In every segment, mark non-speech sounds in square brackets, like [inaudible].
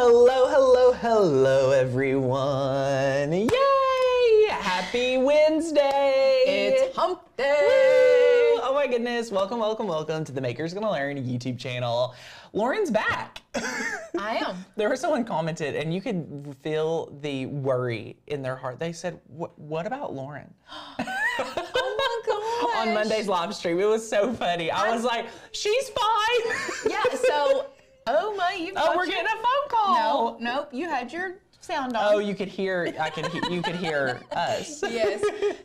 Hello, hello, hello, everyone. Yay! Happy Wednesday! It's hump Woo! day. Oh my goodness. Welcome, welcome, welcome to the Makers Gonna Learn YouTube channel. Lauren's back. I am. [laughs] there was someone commented, and you could feel the worry in their heart. They said, "What? What about Lauren?" [gasps] Oh my gosh. On Monday's live stream, it was so funny. I was like, "She's fine." Yeah. So, [laughs] oh my, you. oh, we're getting a phone call. No, nope. You had your sound on. Oh, you could hear. I. He- you could hear us. [laughs] Yes.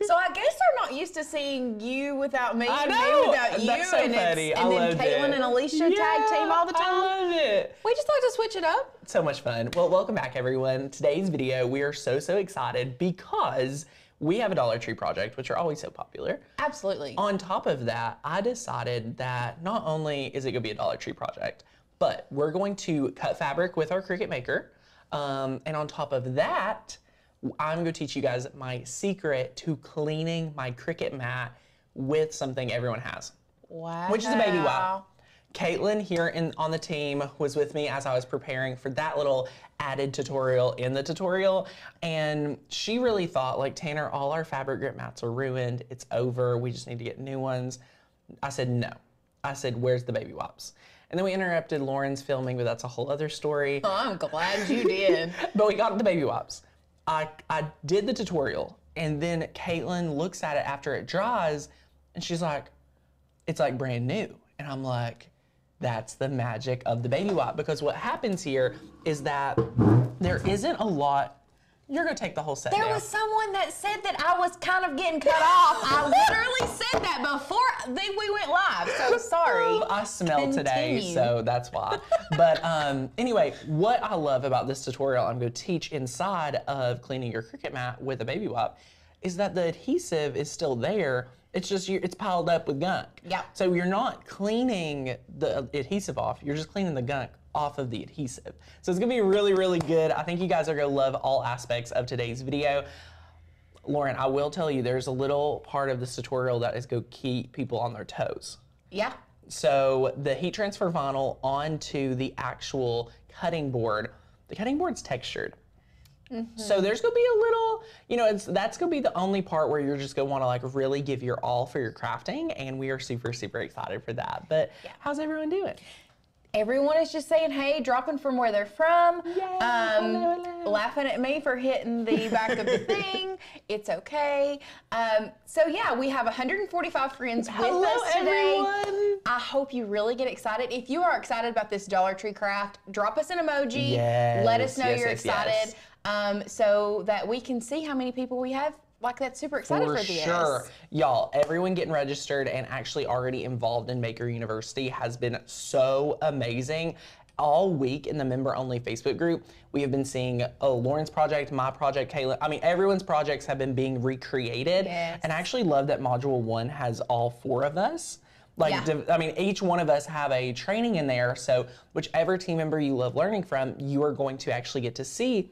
So I guess they're not used to seeing you without me, I and know. me without you, That's so and, funny. It's, I and then Caitlin it. and Alicia tag team all the I time. love it. We just like to switch it up. So much fun. Well, welcome back, everyone. Today's video, we are so so excited because we have a Dollar Tree project, which are always so popular. Absolutely. On top of that, I decided that not only is it going to be a Dollar Tree project, but we're going to cut fabric with our Cricut Maker. Um, and on top of that, I'm going to teach you guys my secret to cleaning my Cricut mat with something everyone has, Wow. which is a baby wipe. Caitlin here in on the team was with me as I was preparing for that little added tutorial in the tutorial. And she really thought, like, Tanner, all our fabric grip mats are ruined. It's over. We just need to get new ones. I said, no. I said, where's the baby wipes? And then we interrupted Lauren's filming, but that's a whole other story. Oh, I'm glad you did. [laughs] But we got the baby wipes. I, I did the tutorial, and then Caitlin looks at it after it dries, and she's like, it's like brand new. And I'm like, that's the magic of the baby wipe. Because what happens here is that there isn't a lot. You're gonna take the whole set. There down. was someone that said that I was kind of getting cut off. I literally said that before they, we went live. So [laughs] sorry. I smell today, so that's why. but um, anyway, what I love about this tutorial I'm going to teach inside of cleaning your Cricut mat with a baby wipe is that the adhesive is still there. It's just you it's piled up with gunk. Yeah. So you're not cleaning the adhesive off. You're just cleaning the gunk off of the adhesive. So it's gonna be really, really good. I think you guys are gonna love all aspects of today's video. Lauren, I will tell you, there's a little part of this tutorial that is going to keep people on their toes. Yeah. So the heat transfer vinyl onto the actual cutting board, the cutting board's textured. Mm-hmm. So there's gonna be a little, you know, it's that's gonna be the only part where you're just gonna want to like really give your all for your crafting, and we are super super excited for that. But how's everyone doing? Everyone is just saying hey, dropping from where they're from, Yay, um, hello, hello. laughing at me for hitting the back of the [laughs] thing. It's okay. Um, so yeah, we have 145 friends with Hello, us today. everyone. I hope you really get excited. If you are excited about this Dollar Tree craft, drop us an emoji. Let us know yes, you're yes, excited, yes. Um, so that we can see how many people we have like that's super excited for, For this. sure. Y'all, everyone getting registered and actually already involved in Maker University has been so amazing. All week in the member only Facebook group, we have been seeing oh, Lauren's project, my project, Kayla. I mean, everyone's projects have been being recreated. Yes. And I actually love that Module 1 has all four of us. Like, Yeah. I mean, each one of us have a training in there. So, whichever team member you love learning from, you are going to actually get to see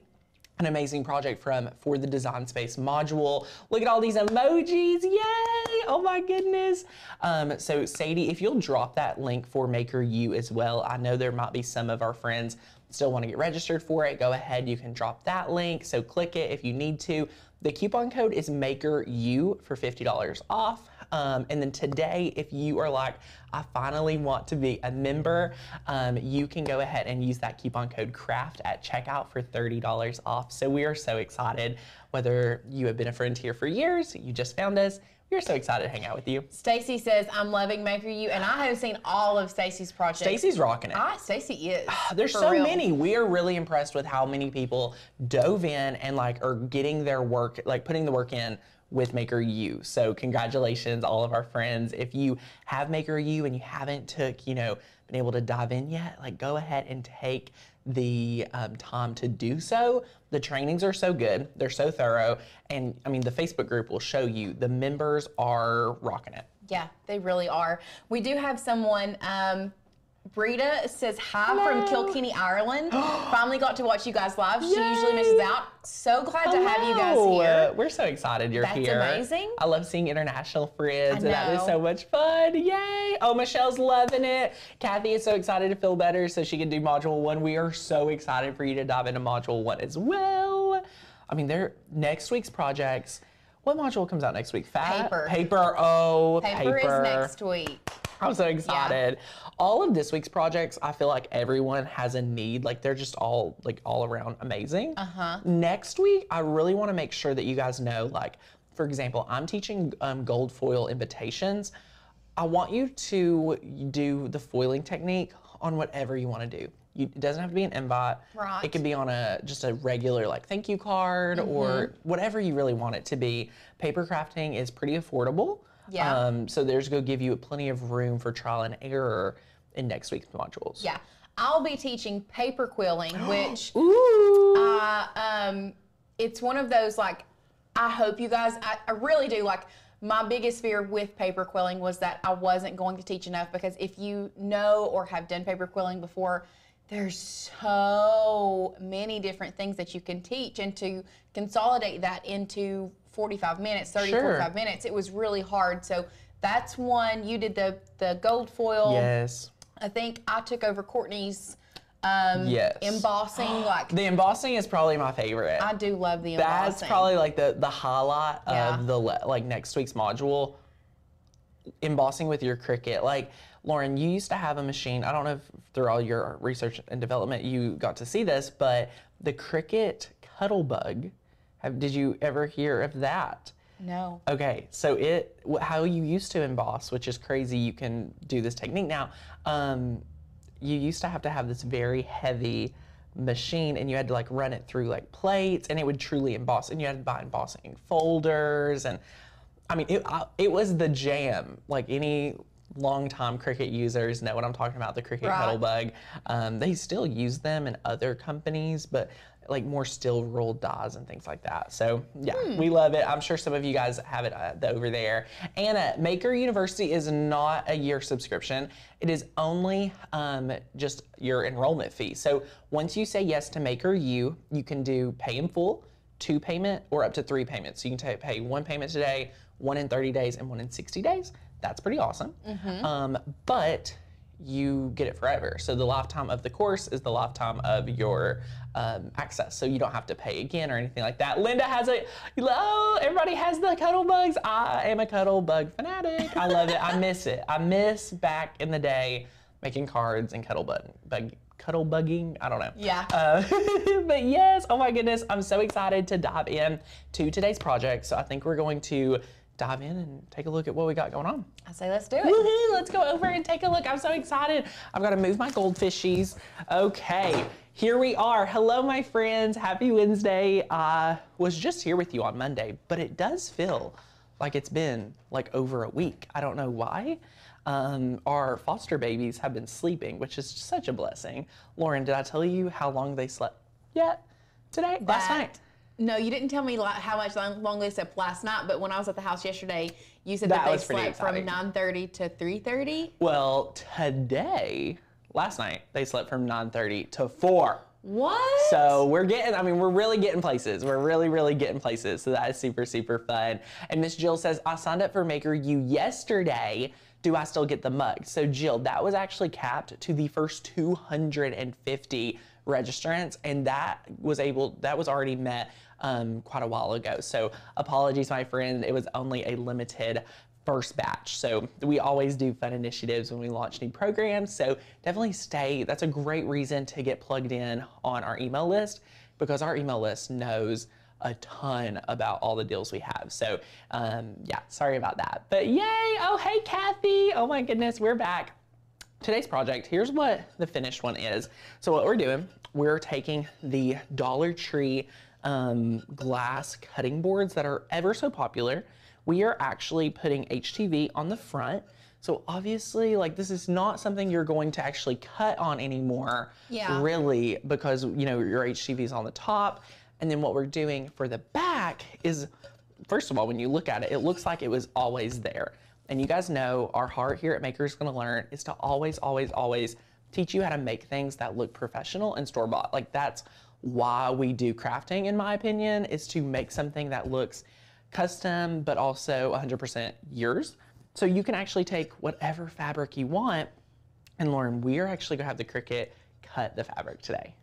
an amazing project from For the Design Space module. Look at all these emojis, yay! Oh my goodness. Um, so Sadie, if you'll drop that link for Maker U as well, I know there might be some of our friends still want to get registered for it. Go ahead, you can drop that link. So click it if you need to. The coupon code is Maker U for $50 off. Um, and then today, if you are like, I finally want to be a member, um, you can go ahead and use that coupon code CRAFT at checkout for $30 off. So we are so excited. Whether you have been a friend here for years, you just found us, we are so excited to hang out with you. Stacy says, I'm loving Maker You, and I have seen all of Stacy's projects. Stacy's rocking it. Ah, Stacy is. There's so real. many. We are really impressed with how many people dove in and like are getting their work, like putting the work in with Maker U. So congratulations, all of our friends. If you have Maker U and you haven't took, you know, been able to dive in yet, like go ahead and take the um, time to do so. The trainings are so good. They're so thorough. And I mean, the Facebook group will show you the members are rocking it. Yeah, they really are. We do have someone. Um, Brita says hi from Kilkenny, Ireland. [gasps] Finally got to watch you guys live. She usually misses out. So glad to have you guys Hello. here. We're so excited you're That's here. amazing. I love seeing international friends, and that is know. so much fun. Yay! Oh, Michelle's loving it. Kathy is so excited to feel better so she can do module one. We are so excited for you to dive into module one as well. I mean, they're next week's projects. What module comes out next week? Fat? Paper. Paper. Oh, Paper, is next week. [laughs] I'm so excited. All of this week's projects, I feel like everyone has a need. Like they're just all like all around amazing. Uh-huh. Next week, I really want to make sure that you guys know, like, for example, I'm teaching um, gold foil invitations. I want you to do the foiling technique on whatever you want to do. You, it doesn't have to be an invite. Right. It could be on a just a regular like thank you card or Mm-hmm. whatever you really want it to be. Paper crafting is pretty affordable. Yeah. Um, so there's going to give you plenty of room for trial and error in next week's modules. Yeah. I'll be teaching paper quilling, [gasps] which Ooh. I, um, it's one of those like, I hope you guys, I, I really do like. My biggest fear with paper quilling was that I wasn't going to teach enough because if you know or have done paper quilling before, there's so many different things that you can teach and to consolidate that into 45 minutes 30 Sure. 45 minutes it was really hard so that's one you did the the gold foil yes. i think i took over courtney's um Yes. embossing [gasps] like The embossing is probably my favorite. i do love the embossing That's probably like the the highlight Yeah. of the like next week's module. Embossing with your Cricut, like Lauren, you used to have a machine. I don't know if through all your research and development you got to see this, but the Cricut Cuttlebug. Have, did you ever hear of that? no Okay, so it how you used to emboss, which is crazy. You can do this technique now. Um, you used to have to have this very heavy machine, and you had to like run it through like plates, and it would truly emboss. And you had to buy embossing folders, and I mean, it I, it was the jam. Like any longtime Cricut users know what I'm talking about. The Cricut Right. bug. Um, they still use them in other companies, but like more still rolled dies and things like that. So yeah, we love it. I'm sure some of you guys have it uh, over there. And uh, Maker University is not a year subscription. It is only um, just your enrollment fee. So once you say yes to Maker U, you can do pay in full, two payment, or up to three payments. So you can pay one payment today, one in 30 days, and one in 60 days. That's pretty awesome. Um, but you get it forever. So the lifetime of the course is the lifetime of your um, access. So you don't have to pay again or anything like that. Linda has a, oh, everybody has the Cuttlebugs. I am a Cuttlebug fanatic. I love it. I [laughs] miss it. I miss back in the day making cards and Cuttlebug, bug cuddle bugging. I don't know. Yeah. Uh, [laughs] but yes, oh my goodness, I'm so excited to dive in to today's project. So I think we're going to dive in and take a look at what we got going on. i say let's do it Woohoo, let's go over and take a look. I'm so excited. I've got to move my goldfishies. Okay, here we are. Hello, my friends. Happy Wednesday. I was just here with you on Monday, but it does feel like it's been like over a week. I don't know why. Um, our foster babies have been sleeping, which is such a blessing. Lauren, did I tell you how long they slept yet today? Last night. No, you didn't tell me how much long long they slept last night. But when I was at the house yesterday, you said that, That they slept from 9:30 to 3:30. Well, today, last night, they slept from 9:30 to 4. What? So we're getting, I mean, we're really getting places. We're really, really getting places. So that is super, super fun. And Miss Jill says, I signed up for Maker U yesterday. Do I still get the mug? So Jill, that was actually capped to the first 250 registrants, and that was able, that was already met um, quite a while ago. So apologies, my friend. It was only a limited first batch. So we always do fun initiatives when we launch new programs. So definitely stay. That's a great reason to get plugged in on our email list because our email list knows a ton about all the deals we have. So um, yeah, sorry about that. But yay! Oh hey Kathy! Oh my goodness, we're back. Today's project, here's what the finished one is. So what we're doing, we're taking the Dollar Tree um, glass cutting boards that are ever so popular. We are actually putting HTV on the front. So obviously, like this is not something you're going to actually cut on anymore, Yeah. really, because you know your HTV is on the top. And then what we're doing for the back is, first of all, when you look at it, it looks like it was always there. And you guys know our heart here at Makers Gonna Learn is to always, always, always teach you how to make things that look professional and store bought. Like that's why we do crafting, in my opinion, is to make something that looks custom, but also 100% yours. So you can actually take whatever fabric you want. And Lauren, we are actually gonna have the Cricut cut the fabric today.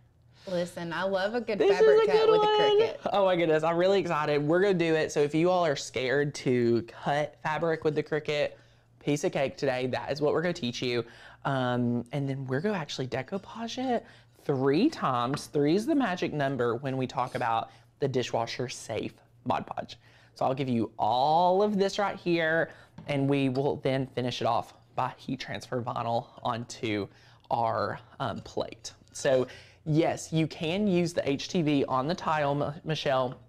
Listen, I love a good This fabric a cut good with one. a Cricut. Oh my goodness, I'm really excited. We're gonna do it. So if you all are scared to cut fabric with the Cricut, piece of cake today. That is what we're gonna teach you. Um, and then we're gonna actually decoupage it three times. Three is the magic number when we talk about the dishwasher safe Mod Podge. So I'll give you all of this right here, and we will then finish it off by heat transfer vinyl onto our um, plate. So yes, you can use the HTV on the tile, Michelle,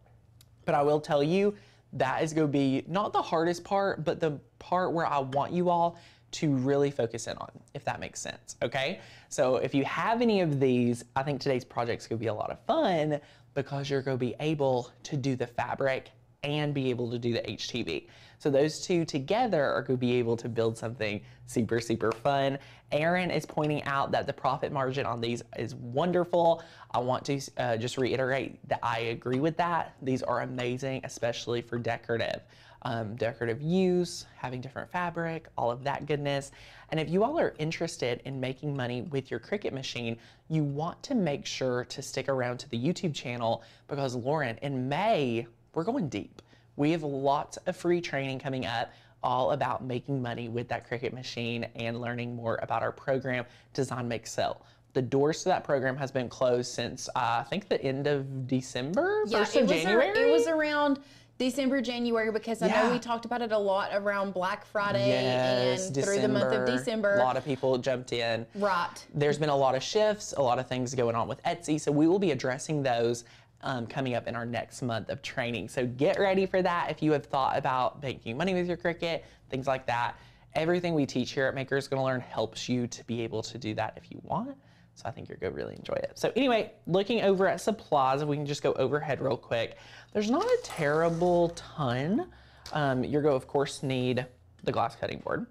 but I will tell you that is going to be not the hardest part, but the part where I want you all to really focus in on, if that makes sense. Okay. So if you have any of these, I think today's project is going to be a lot of fun because you're going to be able to do the fabric and be able to do the HTV. So those two together are to be able to build something super, super fun. Aaron is pointing out that the profit margin on these is wonderful. I want to uh, just reiterate that I agree with that. These are amazing, especially for decorative. Um, decorative use, having different fabric, all of that goodness. And if you all are interested in making money with your Cricut machine, you want to make sure to stick around to the YouTube channel because Lauren, in May, we're going deep. We have lots of free training coming up all about making money with that Cricut machine and learning more about our program, Design Make Sell. The doors to that program has been closed since uh, I think the end of December, Yeah, first of ar- January. it was around December, January, because I know we talked about it a lot around Black Friday yes, and through the month of December. A lot of people jumped in. right. There's been a lot of shifts, a lot of things going on with Etsy, so we will be addressing those um, coming up in our next month of training. So get ready for that if you have thought about making money with your Cricut, things like that. Everything we teach here at Maker is Gonna Learn helps you to be able to do that if you want. So I think you're gonna really enjoy it. So anyway, looking over at supplies, if we can just go overhead real quick. There's not a terrible ton. Um, you're going to, of course, need the glass cutting board.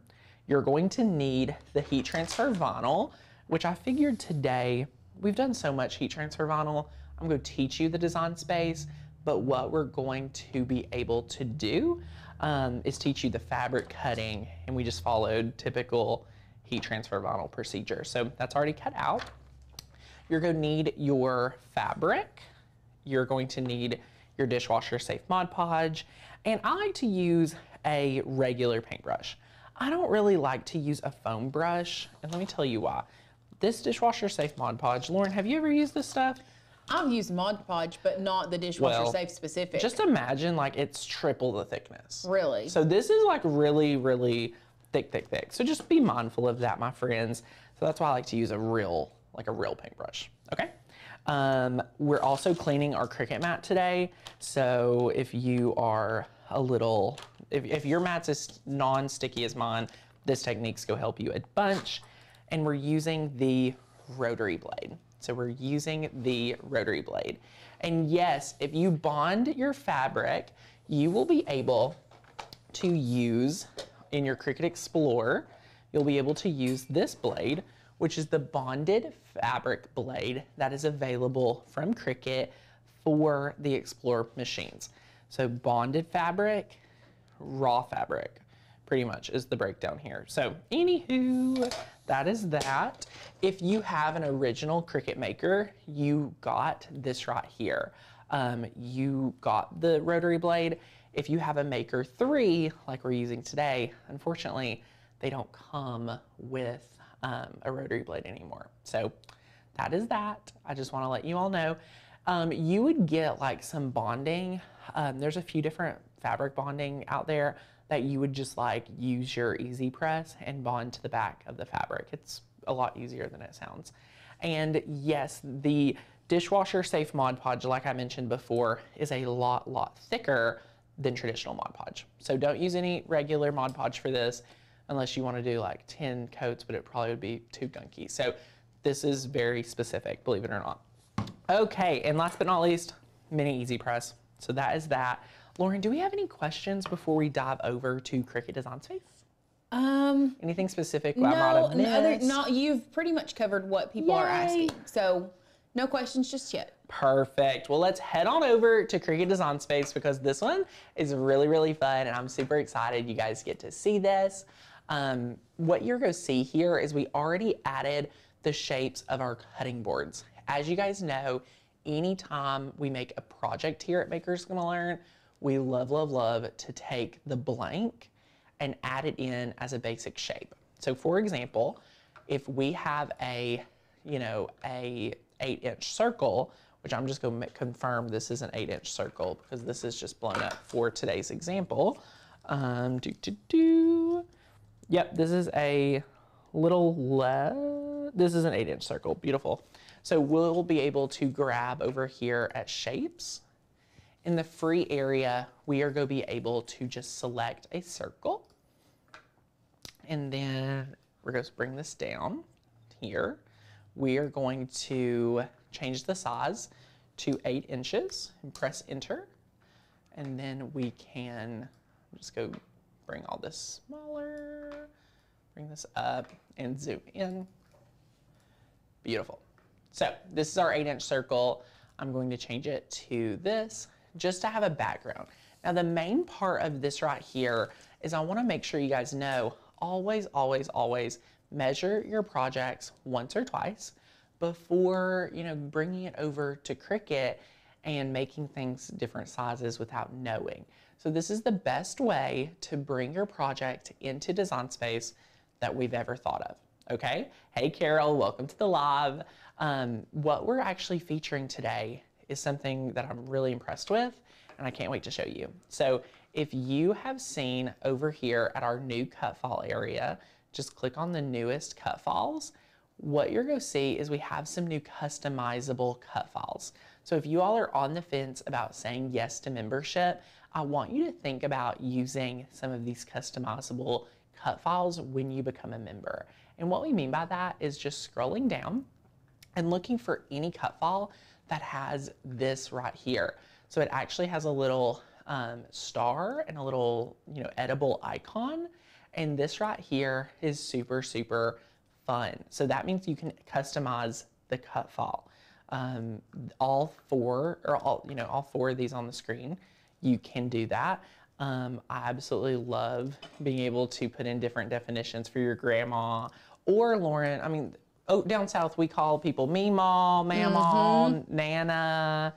You're going to need the heat transfer vinyl, which I figured today, we've done so much heat transfer vinyl. I'm going to teach you the design space, but what we're going to be able to do um, is teach you the fabric cutting, and we just followed typical heat transfer vinyl procedure. So that's already cut out. You're going to need your fabric. You're going to need your dishwasher safe Mod Podge. And I like to use a regular paintbrush. I don't really like to use a foam brush. And let me tell you why. This dishwasher safe Mod Podge, Lauren, have you ever used this stuff? I've used Mod Podge, but not the dishwasher Well, safe specific. Just imagine like it's triple the thickness. really. So this is like really, really thick, thick, thick. So just be mindful of that, my friends. So that's why I like to use a real, like a real paintbrush. Okay. Um, we're also cleaning our Cricut mat today. So if you are a little, if, if your mat's as non-sticky as mine, this technique's gonna help you a bunch. And we're using the rotary blade. So we're using the rotary blade. And yes, if you bond your fabric, you will be able to use in your Cricut Explorer, you'll be able to use this blade, which is the bonded fabric blade that is available from Cricut for the Explorer machines. So bonded fabric, raw fabric, pretty much is the breakdown here. So anywho, that is that. If you have an original Cricut Maker, you got this right here. Um, you got the rotary blade. If you have a Maker 3, like we're using today, unfortunately, they don't come with um, a rotary blade anymore. So that is that. I just want to let you all know. Um, you would get like some bonding. Um, there's a few different fabric bonding out there that you would just like use your easy press and bond to the back of the fabric. It's a lot easier than it sounds. And yes, the dishwasher safe Mod Podge, like I mentioned before, is a lot, lot thicker than traditional Mod Podge. So don't use any regular Mod Podge for this unless you want to do like 10 coats, but it probably would be too gunky. So this is very specific, believe it or not. Okay, and last but not least, mini easy press. So that is that. Lauren, do we have any questions before we dive over to Cricut Design Space? Um, Anything specific no, no, other, missed? you've pretty much covered what people are Yay. asking. So, no questions just yet. Perfect. Well, let's head on over to Cricut Design Space because this one is really, really fun and I'm super excited you guys get to see this. Um, what you're to see here is we already added the shapes of our cutting boards. As you guys know, anytime we make a project here at Makers Gonna Learn, we love, love, love to take the blank and add it in as a basic shape. So for example, if we have a, you know, a eight inch circle, which I'm just to confirm this is an eight inch circle because this is just blown up for today's example. Um, do, do, do. Yep, this is a little le this is an eight inch circle, beautiful. So we'll be able to grab over here at shapes. In the free area, we are going to be able to just select a circle. And then we're going to bring this down here. We are going to change the size to eight inches and press enter. And then we can just go bring all this smaller, bring this up and zoom in. Beautiful. So this is our eight inch circle. I'm going to change it to this just to have a background. Now the main part of this right here is I wanna make sure you guys know, always, always, always measure your projects once or twice before, you know, bringing it over to Cricut and making things different sizes without knowing. So this is the best way to bring your project into Design Space that we've ever thought of. Okay. Hey, Carol, welcome to the live. Um, what we're actually featuring today is something that I'm really impressed with, and I can't wait to show you. So if you have seen over here at our new cut file area, just click on the newest cut files. What you're to see is we have some new customizable cut files. So if you all are on the fence about saying yes to membership, I want you to think about using some of these customizable cut files when you become a member. And what we mean by that is just scrolling down and looking for any cut file that has this right here. So it actually has a little um, star and a little, you know, edible icon. And this right here is super, super fun. So that means you can customize the cut file. Um, all four, or all, you know, all four of these on the screen, you can do that. Um, I absolutely love being able to put in different definitions for your grandma or Lauren. I mean, oh, down south we call people Meemaw, Mamaw, Nana.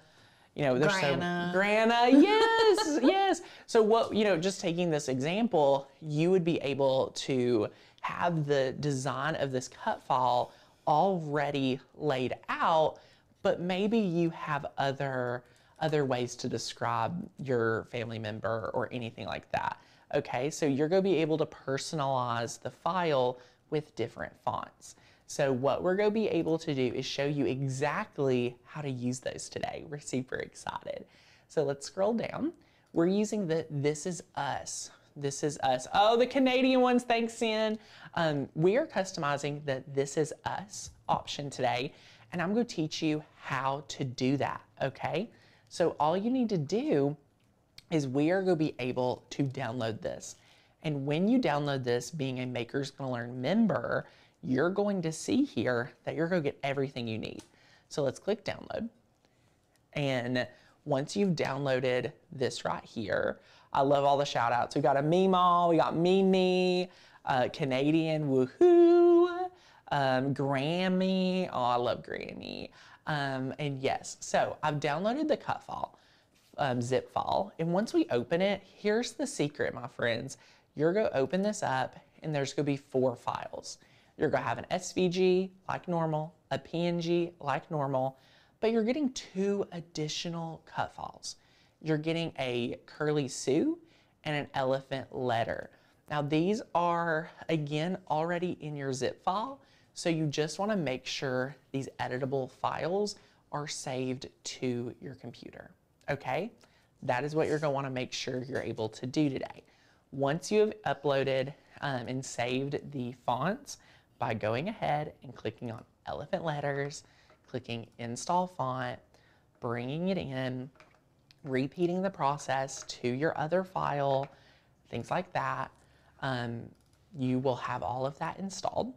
You know, there's Grana. so Grana. [laughs] Yes, yes. So what you know, just taking this example, you would be able to have the design of this cut file already laid out, but maybe you have other other ways to describe your family member or anything like that. Okay, so you're going to be able to personalize the file with different fonts. So what we're going to be able to do is show you exactly how to use those today. We're super excited. So let's scroll down. We're using the This Is Us. This is us. Oh, the Canadian ones, thanks, Sin. Um, we are customizing the This Is Us option today, and I'm going to teach you how to do that, okay? So all you need to do is we are going to be able to download this. And when you download this, being a Makers Gonna Learn member, you're going to see here that you're going to get everything you need. So let's click download. And once you've downloaded this right here, I love all the shout outs. We got a Meemaw, we got Mimi, uh, Canadian, woohoo, um, Grammy. Oh, I love Grammy. Um, and yes, so I've downloaded the cut file, um, zip file. And once we open it, here's the secret, my friends. You're to open this up, and there's to be four files. You're going to have an SVG like normal, a PNG like normal, but you're getting two additional cut files. You're getting a curly Sue and an elephant letter. Now these are, again, already in your zip file, so you just wanna make sure these editable files are saved to your computer, okay? That is what you're gonna wanna make sure you're able to do today. Once you have uploaded um, and saved the fonts by going ahead and clicking on elephant letters, clicking install font, bringing it in, repeating the process to your other file, things like that. Um, you will have all of that installed,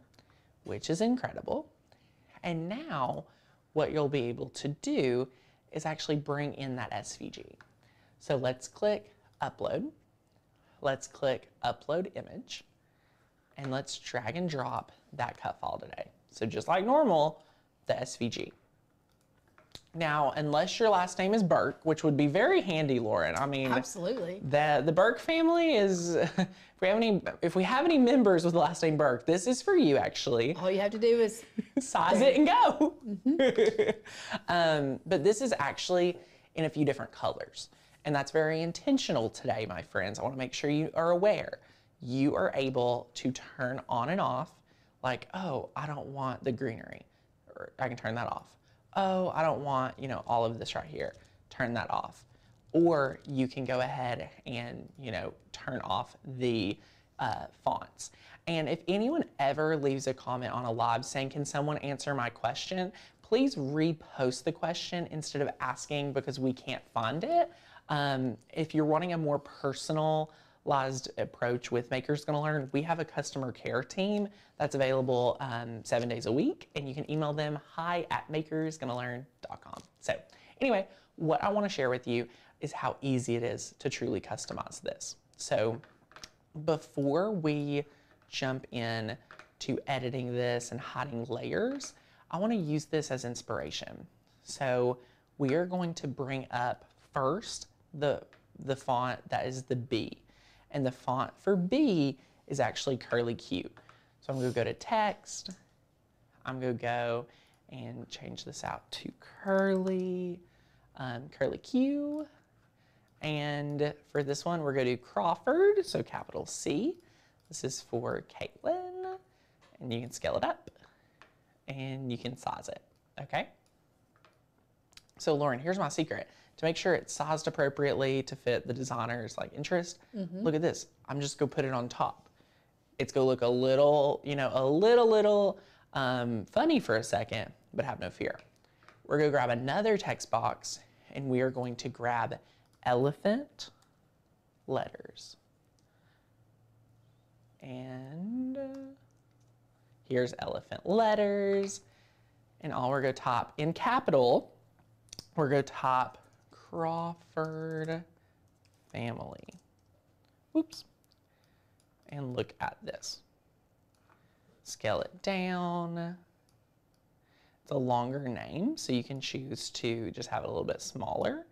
which is incredible. And now what you'll be able to do is actually bring in that SVG. So let's click upload. Let's click upload image and let's drag and drop that cut file today. So just like normal, the SVG. Now, unless your last name is Burke, which would be very handy, Lauren. I mean, Absolutely. the the Burke family is. [laughs] If we have any, if we have any members with the last name Burke, this is for you actually. All you have to do is [laughs] Size it and go. [laughs] um, but this is actually in a few different colors, and that's very intentional today, my friends. I want to make sure you are aware. You are able to turn on and off, like, oh, I don't want the greenery, or I can turn that off oh, I don't want, you know, all of this right here. Turn that off. Or you can go ahead and, you know, turn off the uh, fonts. And if anyone ever leaves a comment on a live saying, can someone answer my question? Please repost the question instead of asking because we can't find it. Um, if you're wanting a more personal approach with Makers Gonna Learn, we have a customer care team that's available um, seven days a week, and you can email them hi at makersgonnalearn.com. So, anyway, what I wanna share with you is how easy it is to truly customize this. So, before we jump in to editing this and hiding layers, I wanna use this as inspiration. So, we are going to bring up first the, the font that is the B and the font for B is actually curly Q. So I'm gonna go to text, I'm gonna go and change this out to curly, um, curly Q. And for this one, we're gonna do Crawford, so capital C. This is for Caitlin, and you can scale it up and you can size it, okay? So Lauren, here's my secret to make sure it's sized appropriately to fit the designer's like interest. Mm-hmm. Look at this. I'm just gonna put it on top. It's gonna look a little, you know, a little, little um, funny for a second, but have no fear. We're gonna grab another text box and we are going to grab elephant letters. And uh, here's elephant letters. And all we're gonna top in capital, we're gonna top Crawford family. Whoops. And look at this. Scale it down. It's a longer name, so you can choose to just have it a little bit smaller,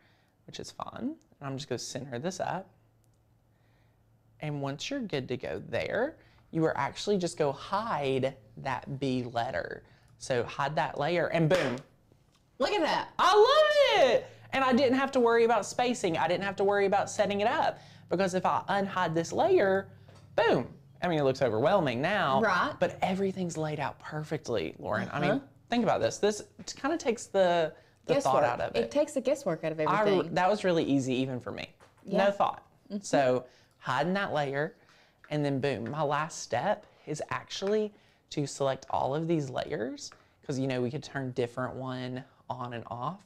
which is fun. And I'm just gonna center this up. And once you're good to go there, you are actually just go hide that B letter. So hide that layer and boom. Look at that. I love it. And I didn't have to worry about spacing. I didn't have to worry about setting it up because if I unhide this layer, boom. I mean, it looks overwhelming now. Right. But everything's laid out perfectly, Lauren. Uh-huh. I mean, think about this. This kind of takes the, the thought out of it. It takes the guesswork out of everything. I, that was really easy even for me. Yeah. No thought. Mm-hmm. So hiding that layer and then boom. My last step is actually to select all of these layers because you know we could turn different one on and off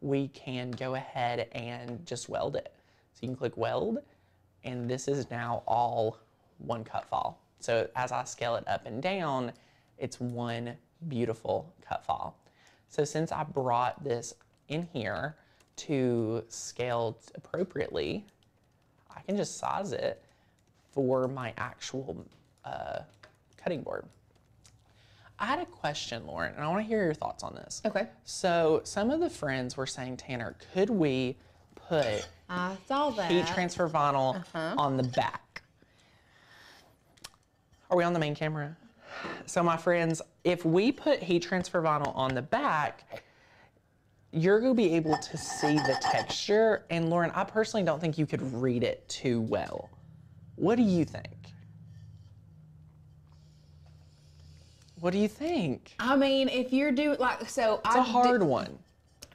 we can go ahead and just weld it. So you can click weld, and this is now all one cut file. So as I scale it up and down, it's one beautiful cut file. So since I brought this in here to scale appropriately, I can just size it for my actual uh, cutting board. I had a question, Lauren, and I want to hear your thoughts on this. Okay. So some of the friends were saying, Tanner, could we put I saw that. heat transfer vinyl uh-huh. on the back? Are we on the main camera? So my friends, if we put heat transfer vinyl on the back, you're going to be able to see the texture. And Lauren, I personally don't think you could read it too well. What do you think? What do you think? I mean, if you're doing like so, it's I a hard one.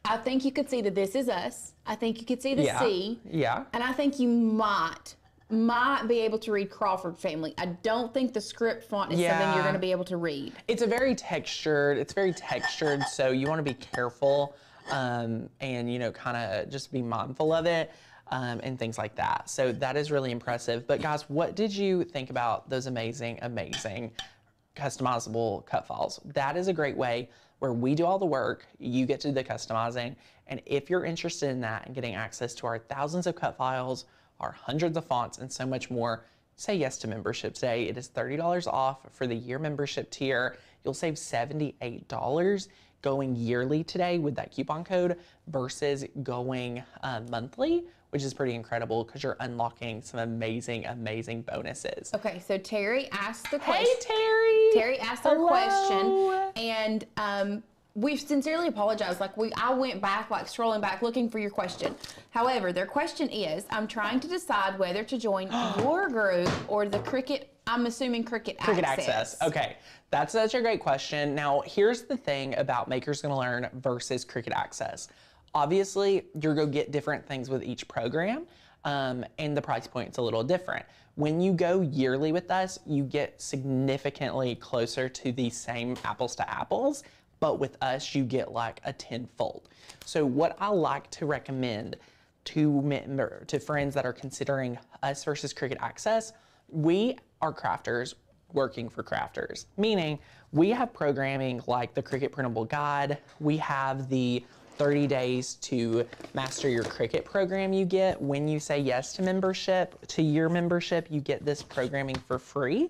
I think you could see that this is us. I think you could see the yeah. C. Yeah. And I think you might might be able to read Crawford family. I don't think the script font is yeah. something you're going to be able to read. It's a very textured. It's very textured, [laughs] so you want to be careful um, and you know, kind of just be mindful of it. um, and things like that. So that is really impressive. But guys, what did you think about those amazing, amazing customizable cut files? That is a great way where we do all the work, you get to do the customizing. And if you're interested in that and getting access to our thousands of cut files, our hundreds of fonts, and so much more, say yes to membership today. It is $30 off for the year membership tier. You'll save $78 going yearly today with that coupon code versus going uh, monthly, which is pretty incredible because you're unlocking some amazing, amazing bonuses. Okay, so Terry asked the question. Hey. Terry. Terry asked our question, and um, we sincerely apologize. Like we, I went back, like scrolling back, looking for your question. However, their question is: I'm trying to decide whether to join [gasps] your group or the Cricut. I'm assuming Cricut, Cricut Access. Okay, that's such a great question. Now, here's the thing about Makers Gonna Learn versus Cricut Access. Obviously, you're gonna get different things with each program, um, and the price point's a little different. When you go yearly with us, you get significantly closer to the same apples to apples, but with us, you get like a tenfold. So, what I like to recommend to member, to friends that are considering us versus Cricut Access, we are crafters working for crafters, meaning we have programming like the Cricut Printable Guide. We have the 30 days to master your Cricut program you get. When you say yes to membership, to your membership, you get this programming for free.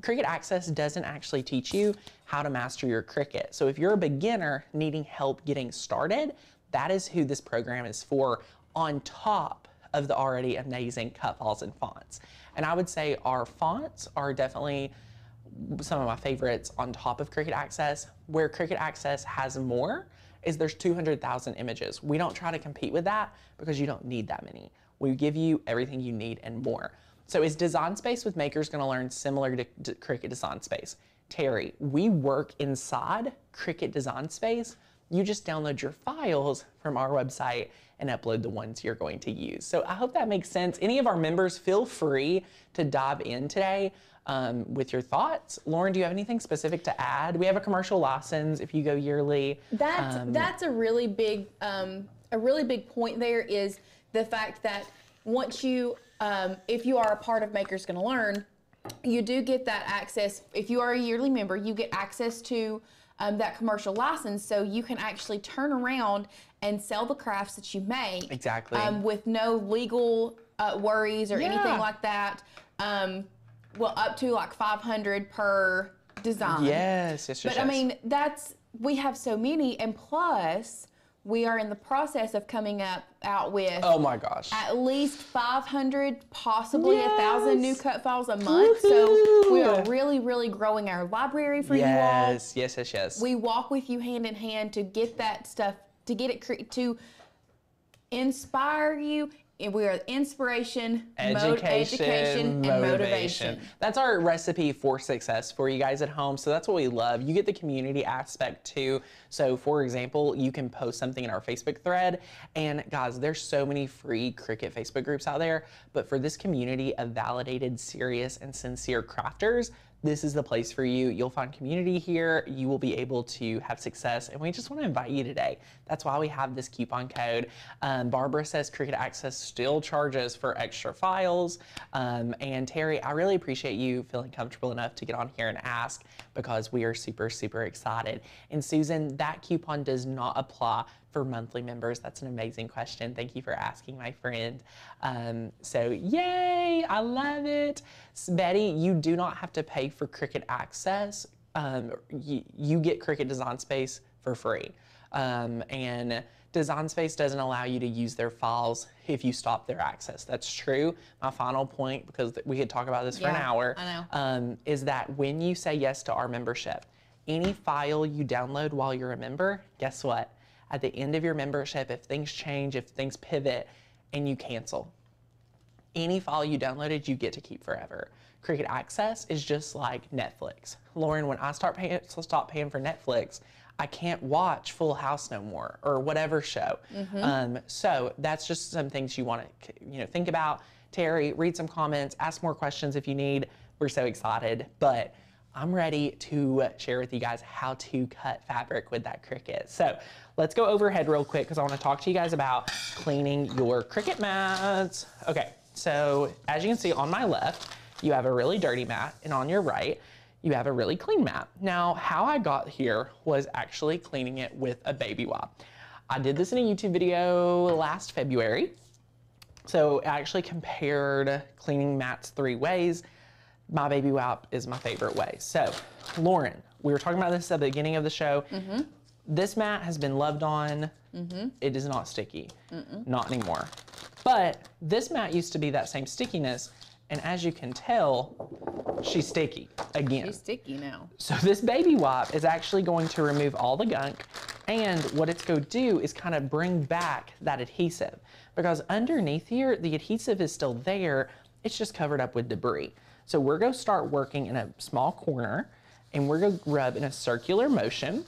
Cricut Access doesn't actually teach you how to master your Cricut. So if you're a beginner needing help getting started, that is who this program is for on top of the already amazing cut files and fonts. And I would say our fonts are definitely some of my favorites on top of Cricut Access. Where Cricut Access has more is there's 200,000 images. We don't try to compete with that because you don't need that many. We give you everything you need and more. So is Design Space with Makers gonna learn similar to, to Cricut Design Space? Terry, we work inside Cricut Design Space. You just download your files from our website and upload the ones you're going to use. So I hope that makes sense. Any of our members, feel free to dive in today um, with your thoughts. Lauren, do you have anything specific to add? We have a commercial license if you go yearly. That's Um, that's a really big um, a really big point. There is the fact that once you um, if you are a part of Makers Gonna Learn, you do get that access. If you are a yearly member, you get access to um, that commercial license, so you can actually turn around and sell the crafts that you make Exactly. um, with no legal uh, worries or Yeah. anything like that. Um, well, up to like 500 per design. yes, yes, yes. But I yes. mean, that's we have so many, and plus we are in the process of coming up out with oh my gosh. at least 500, possibly a thousand new cut files a month. So we are really, really growing our library for you. yes, yes, yes, yes. We walk with you hand in hand to get that stuff, to get it cre- to inspire you. And we are inspiration, education, education, and motivation. That's our recipe for success for you guys at home. So that's what we love. You get the community aspect too. So for example, you can post something in our Facebook thread and guys, there's so many free Cricut Facebook groups out there, but for this community of validated, serious and sincere crafters, this is the place for you. You'll find community here. You will be able to have success. And we just want to invite you today. That's why we have this coupon code. Um, Barbara says Cricut Access still charges for extra files. Um, and Terry, I really appreciate you feeling comfortable enough to get on here and ask because we are super, super excited. And Susan, that coupon does not apply for monthly members? That's an amazing question. Thank you for asking, my friend. Um, so, yay, I love it. Betty, you do not have to pay for Cricut Access. Um, you, you get Cricut Design Space for free. Um, and Design Space doesn't allow you to use their files if you stop their access. That's true. My final point, because we could talk about this for an hour, um, is that when you say yes to our membership, any file you download while you're a member, guess what? At the end of your membership, if things change, if things pivot, and you cancel, any file you downloaded, you get to keep forever. Cricut Access is just like Netflix. Lauren, when I start paying, stop paying for Netflix, I can't watch Full House no more or whatever show. Um, so that's just some things you want to, you know, think about. Terry, read some comments, ask more questions if you need. We're so excited, but I'm ready to uh, share with you guys how to cut fabric with that Cricut. So let's go overhead real quick because I want to talk to you guys about cleaning your Cricut mats. Okay, so as you can see on my left, you have a really dirty mat, and on your right, you have a really clean mat. Now, how I got here was actually cleaning it with a baby wipe. I did this in a YouTube video last February. So I actually compared cleaning mats three ways my baby wipe is my favorite way. So, Lauren, we were talking about this at the beginning of the show. Mm-hmm. This mat has been loved on. Mm-hmm. It is not sticky, Mm-mm. not anymore. But this mat used to be that same stickiness, and as you can tell, she's sticky again. She's sticky now. So this baby wipe is actually going to remove all the gunk, and what it's going to do is kind of bring back that adhesive because underneath here, the adhesive is still there. It's just covered up with debris. So we're gonna start working in a small corner and we're gonna rub in a circular motion.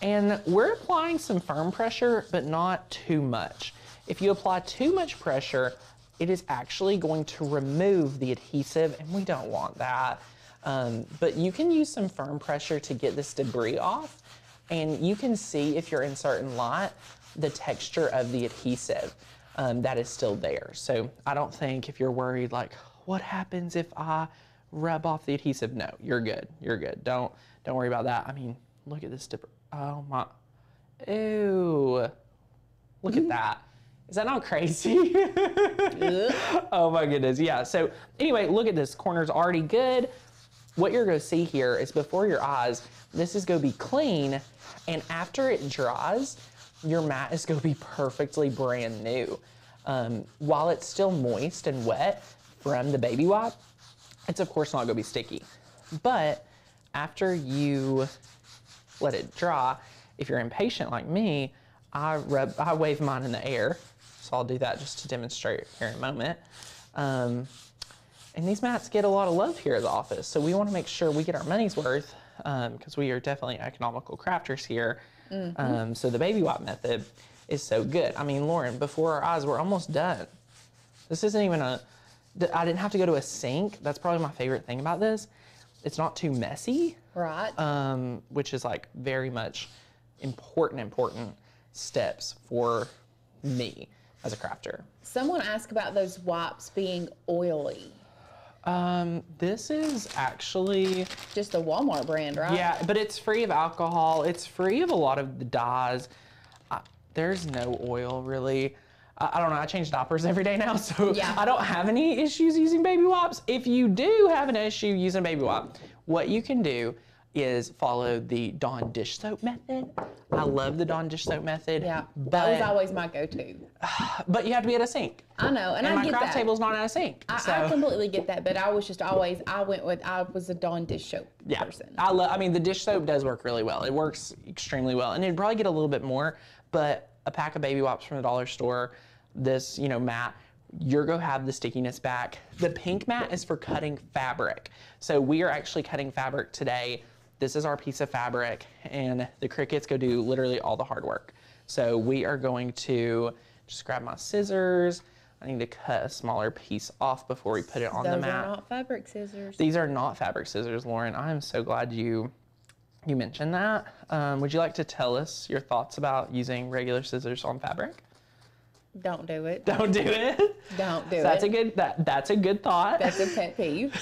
And we're applying some firm pressure, but not too much. If you apply too much pressure, it is actually going to remove the adhesive and we don't want that. Um, but you can use some firm pressure to get this debris off and you can see if you're inserting light, the texture of the adhesive um, that is still there. So I don't think if you're worried like, what happens if I rub off the adhesive? No, you're good. You're good. Don't don't worry about that. I mean, look at this dipper. Oh my, ew. Look at that. Is that not crazy? [laughs] oh my goodness. Yeah. So anyway, look at this. Corner's already good. What you're gonna see here is before your eyes, this is gonna be clean. And after it dries, your mat is gonna be perfectly brand new. Um, while it's still moist and wet, from the baby wipe, it's of course not gonna be sticky. But after you let it dry, if you're impatient like me, I rub, I wave mine in the air. So I'll do that just to demonstrate here in a moment. Um, and these mats get a lot of love here at the office. So we wanna make sure we get our money's worth because um, we are definitely economical crafters here. Mm -hmm. um, so the baby wipe method is so good. I mean, Lauren, before our eyes, we're almost done. This isn't even a, I didn't have to go to a sink. That's probably my favorite thing about this. It's not too messy. Right. Um, which is like very much important, important steps for me as a crafter. Someone asked about those wipes being oily. Um, this is actually just a Walmart brand, right? Yeah, but it's free of alcohol. It's free of a lot of the dyes. Uh, there's no oil really. I don't know, I change diapers [laughs] every day now, so yeah. I don't have any issues using baby wipes. If you do have an issue using a baby wipe, what you can do is follow the Dawn dish soap method. I love the Dawn dish soap method. Yeah, but, that was always my go-to. [sighs] But you have to be at a sink. I know, and, and I get that. my craft table's not at a sink. I, so. I, completely get that, but I was just always I went with I was a Dawn dish soap yeah. person. I love. I mean, the dish soap does work really well. It works extremely well, and it'd probably get a little bit more, but a pack of baby wipes from the dollar store this, you know, mat, you're going to have the stickiness back. The pink mat is for cutting fabric. So we are actually cutting fabric today. This is our piece of fabric and the Cricuts go do literally all the hard work. So we are going to just grab my scissors. I need to cut a smaller piece off before we put it on Those the mat. Those are not fabric scissors. These are not fabric scissors, Lauren. I am so glad you you mentioned that. Um, would you like to tell us your thoughts about using regular scissors on fabric? Don't do it. Don't do it. Don't do so it. That's a good. That that's a good thought. That's a pet peeve.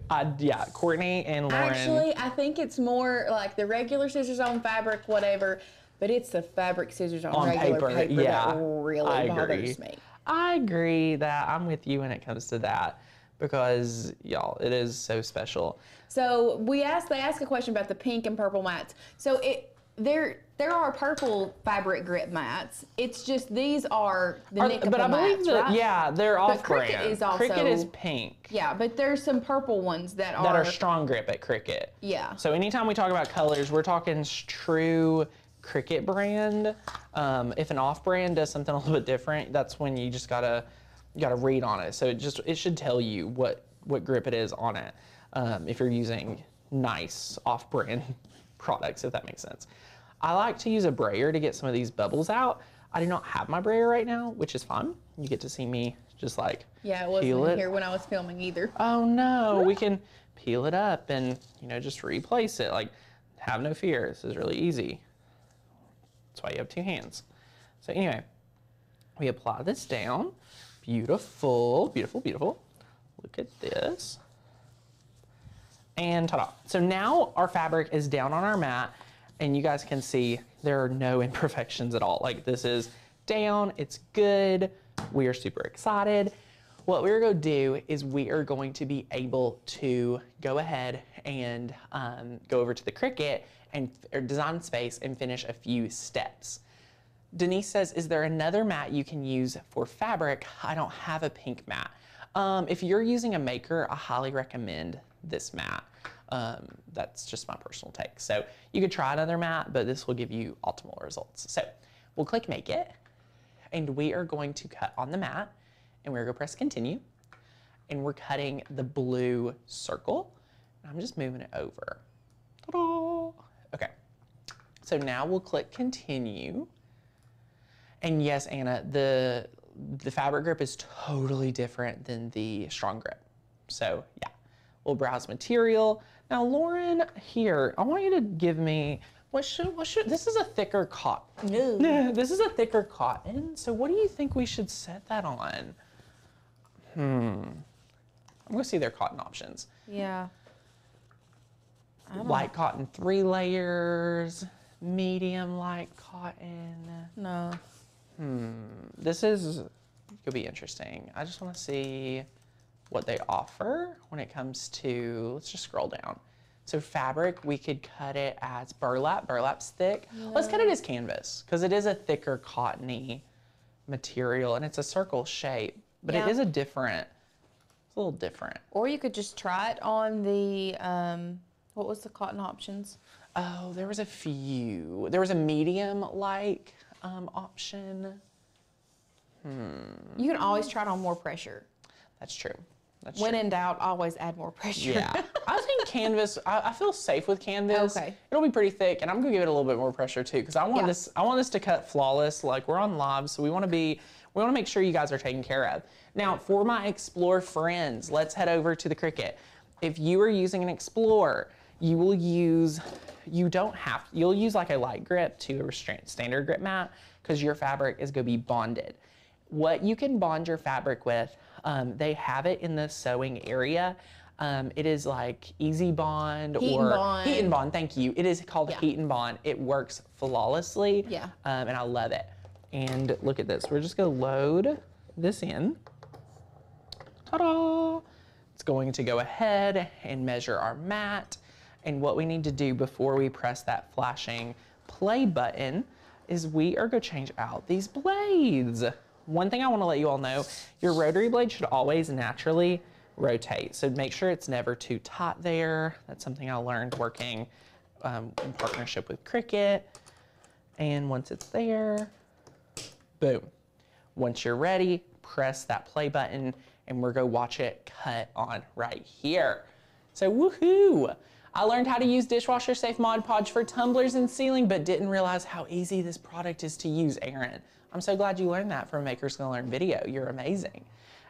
[laughs] uh, yeah, Courtney and Lauren. Actually, I think it's more like the regular scissors on fabric, whatever. But it's the fabric scissors on, on regular paper, paper yeah, that really I bothers agree. me. I agree that I'm with you when it comes to that because y'all, it is so special. So we asked. They asked a question about the pink and purple mats. So it there there are purple fabric grip mats. It's just these are the are, But I believe mats, that right? yeah, they're off Cricut brand. is also- Cricut is pink. Yeah, but there's some purple ones that are That are strong grip at Cricut. Yeah. So anytime we talk about colors, we're talking true Cricut brand. Um, if an off brand does something [laughs] a little bit different, that's when you just gotta you gotta read on it. So it just it should tell you what what grip it is on it. Um, if you're using nice off brand [laughs] products, if that makes sense. I like to use a brayer to get some of these bubbles out. I do not have my brayer right now, which is fun. You get to see me just like Yeah, it wasn't it. here when I was filming either. Oh no, [laughs] we can peel it up and, you know, just replace it. Like, have no fear. This is really easy. That's why you have two hands. So anyway, we apply this down. Beautiful, beautiful, beautiful. Look at this. And ta-da. So now our fabric is down on our mat and you guys can see there are no [laughs] imperfections at all. Like this is down, it's good. We are super excited. What we're to do is we are going to be able to go ahead and um, go over to the Cricut and design space and finish a few steps. Denise says, is there another mat you can use for fabric? I don't have a pink mat. Um, if you're using a maker, I highly recommend this mat. Um, that's just my personal take. So you could try another mat, but this will give you optimal results. So we'll click make it and we are going to cut on the mat and we're gonna press continue and we're cutting the blue circle. I'm just moving it over. Okay, so now we'll click continue. And yes, Anna, the, the fabric grip is totally different than the strong grip. So yeah, we'll browse material. Now, Lauren, here, I want you to give me, what should, what should, this is a thicker cotton. No. [laughs] This is a thicker cotton. So what do you think we should set that on? Hmm. I'm gonna see their cotton options. Yeah. Light cotton, three layers, medium light cotton. No. Hmm. This is could be interesting. I just want to see what they offer when it comes to. Let's just scroll down. So fabric, we could cut it as burlap. Burlap's thick. Let's cut it as canvas because it is a thicker cottony material and it's a circle shape, but Yeah. it is a different. It's a little different. Or you could just try it on the um, what was the cotton options? Oh, there was a few. There was a medium like um, option. You can always try it on more pressure. That's true. That's When true. in doubt, always add more pressure. Yeah, [laughs] I think canvas. I, I feel safe with canvas. Okay. It'll be pretty thick, and I'm gonna give it a little bit more pressure too, because I want Yeah. this. I want this to cut flawless. Like we're on live, so we want to be. We want to make sure you guys are taken care of. Now, for my Explore friends, let's head over to the Cricut. If you are using an Explore, you will use. You don't have. You'll use like a light grip to a restraint standard grip mat because your fabric is gonna be bonded what you can bond your fabric with. Um, they have it in the sewing area. Um, it is like Easy Bond Heat and or Bond. Heat and Bond. Thank you. It is called Yeah. Heat and Bond. It works flawlessly. Yeah. Um, and I love it. And look at this. We're just gonna load this in. Ta-da! It's going to go ahead and measure our mat. And what we need to do before we press that flashing play button is we are going to change out these blades. One thing I want to let you all know, your rotary blade should always naturally rotate. So make sure it's never too tight there. That's something I learned working um, in partnership with Cricut. And once it's there, boom. Once you're ready, press that play button and we're gonna watch it cut on right here. So woohoo! I learned how to use dishwasher safe Mod Podge for tumblers and sealing, but didn't realize how easy this product is to use, Aaron. I'm so glad you learned that from Makers Gonna Learn video. You're amazing.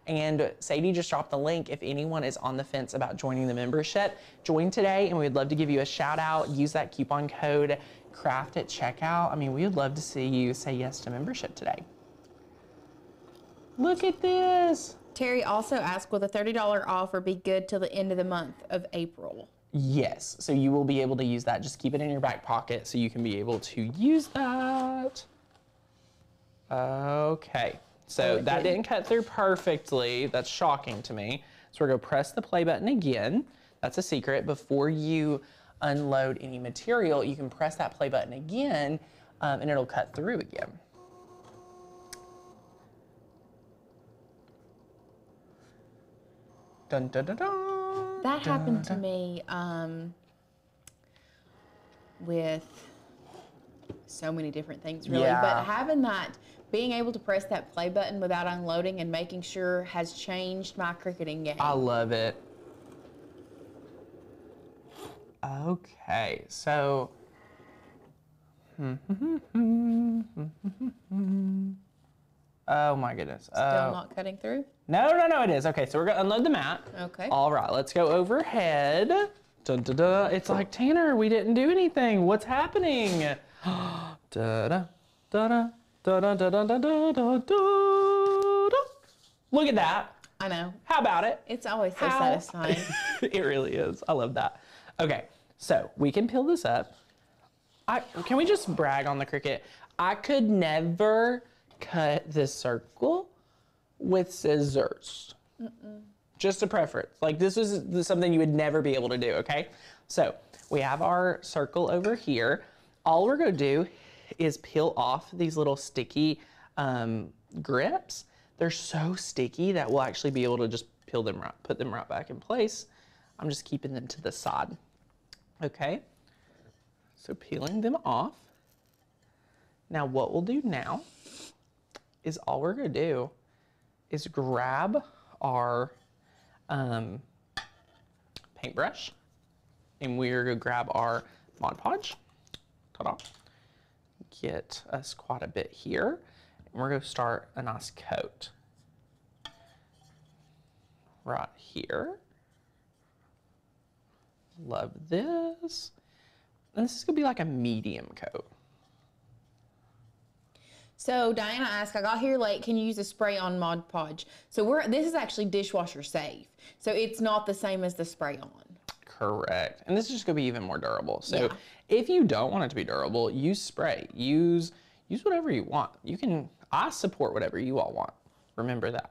And Sadie just dropped the link if anyone is on the fence about joining the membership. Join today, and we'd love to give you a shout out. Use that coupon code CRAFT at checkout. I mean, we would love to see you say yes to membership today. Look at this. Terry also asked, will the $30 offer be good till the end of the month of April? Yes, so you will be able to use that. Just keep it in your back pocket so you can be able to use that. Okay, so Oh, that did. didn't cut through perfectly. That's shocking to me. So we're gonna press the play button again. That's a secret. Before you unload any material, you can press that play button again um, and it'll cut through again. Dun, dun, dun, dun. That happened to me um, with so many different things, really. Yeah. But having that, being able to press that play button without unloading and making sure has changed my Cricuting game. I love it. Okay, so. Hmm, hmm, hmm, Oh my goodness. Still Oh. not cutting through. No, no, no, it is. Okay, so we're gonna unload the mat. Okay. All right, let's go overhead. Dun, dun, dun. It's like Tanner, we didn't do anything. What's happening? [gasps] da da da da da da da da da da. Look at that. I know. How about it? It's always so How- satisfying. [laughs] it really is. I love that. Okay, so we can peel this up. I can we just brag on the Cricut? I could never cut this circle with scissors. Just a preference. Like this is this is something you would never be able to do. Okay, so we have our circle over here. All we're gonna do is peel off these little sticky um, grips. They're so sticky that we'll actually be able to just peel them right, put them right back in place. I'm just keeping them to the side. Okay, so peeling them off. Now what we'll do now is all we're gonna do is grab our um, paintbrush and we're gonna grab our Mod Podge. Ta-da. Get us quite a bit here. And we're gonna start a nice coat. Right here. Love this. And this is gonna be like a medium coat. So Diana asked, I got here late. Can you use a spray on Mod Podge? So we're this is actually dishwasher safe. So it's not the same as the spray on. Correct. And this is just gonna be even more durable. So Yeah. if you don't want it to be durable, use spray. Use use whatever you want. You can I support whatever you all want. Remember that.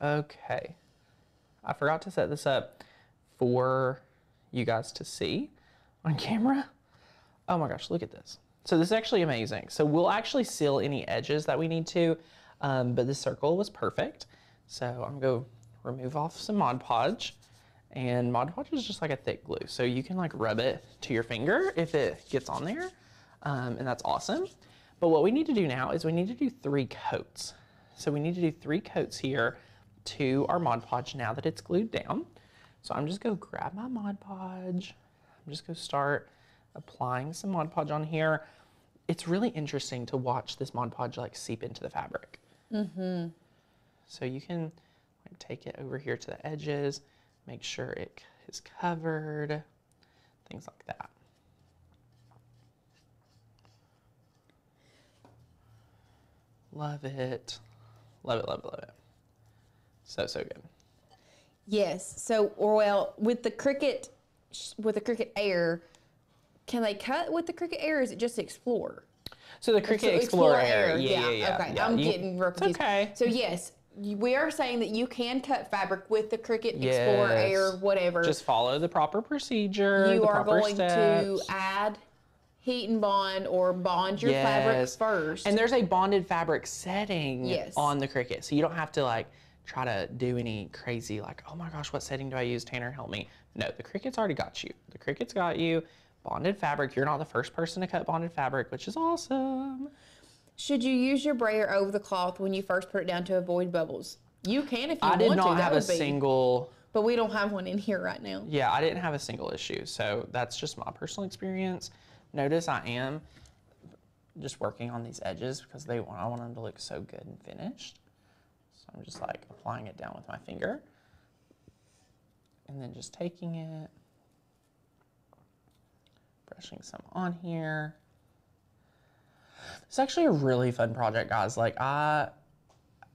Okay. I forgot to set this up for you guys to see on camera. Oh my gosh, look at this. So this is actually amazing. So we'll actually seal any edges that we need to, um, but this circle was perfect. So I'm gonna go remove off some Mod Podge. And Mod Podge is just like a thick glue. So you can like rub it to your finger if it gets on there. Um, and that's awesome. But what we need to do now is we need to do three coats. So we need to do three coats here to our Mod Podge now that it's glued down. So I'm just gonna grab my Mod Podge. I'm just gonna start applying some Mod Podge on here. It's really interesting to watch this Mod Podge like seep into the fabric. Mm-hmm. So you can like take it over here to the edges, make sure it is covered, things like that. Love it. Love it, love it, love it. So, so good. Yes. So or well, with the Cricut with the Cricut Air, can they cut with the Cricut Air? Or is it just Explore? So the Cricut So Explorer Air. Yeah, yeah, yeah. Okay, yeah. I'm You- getting real It's confused. okay. So yes, we are saying that you can cut fabric with the Cricut Explorer Air, Yes. whatever. Just follow the proper procedure. you the are proper going steps. to add heat and bond or bond your fabric first. And there's a bonded fabric setting Yes. on the Cricut. So you don't have to like try to do any crazy like, oh my gosh, what setting do I use? Tanner, help me. No, the Cricut's already got you. The Cricut's got you. Bonded fabric. You're not the first person to cut bonded fabric, which is awesome. Should you use your brayer over the cloth when you first put it down to avoid bubbles? You can if you I did want not to. Have a be, single but we don't have one in here right now. Yeah, I didn't have a single issue. So that's just my personal experience. Notice I am just working on these edges because they want, I want them to look so good and finished. So I'm just like applying it down with my finger and then just taking it, brushing some on here. It's actually a really fun project, guys. Like I,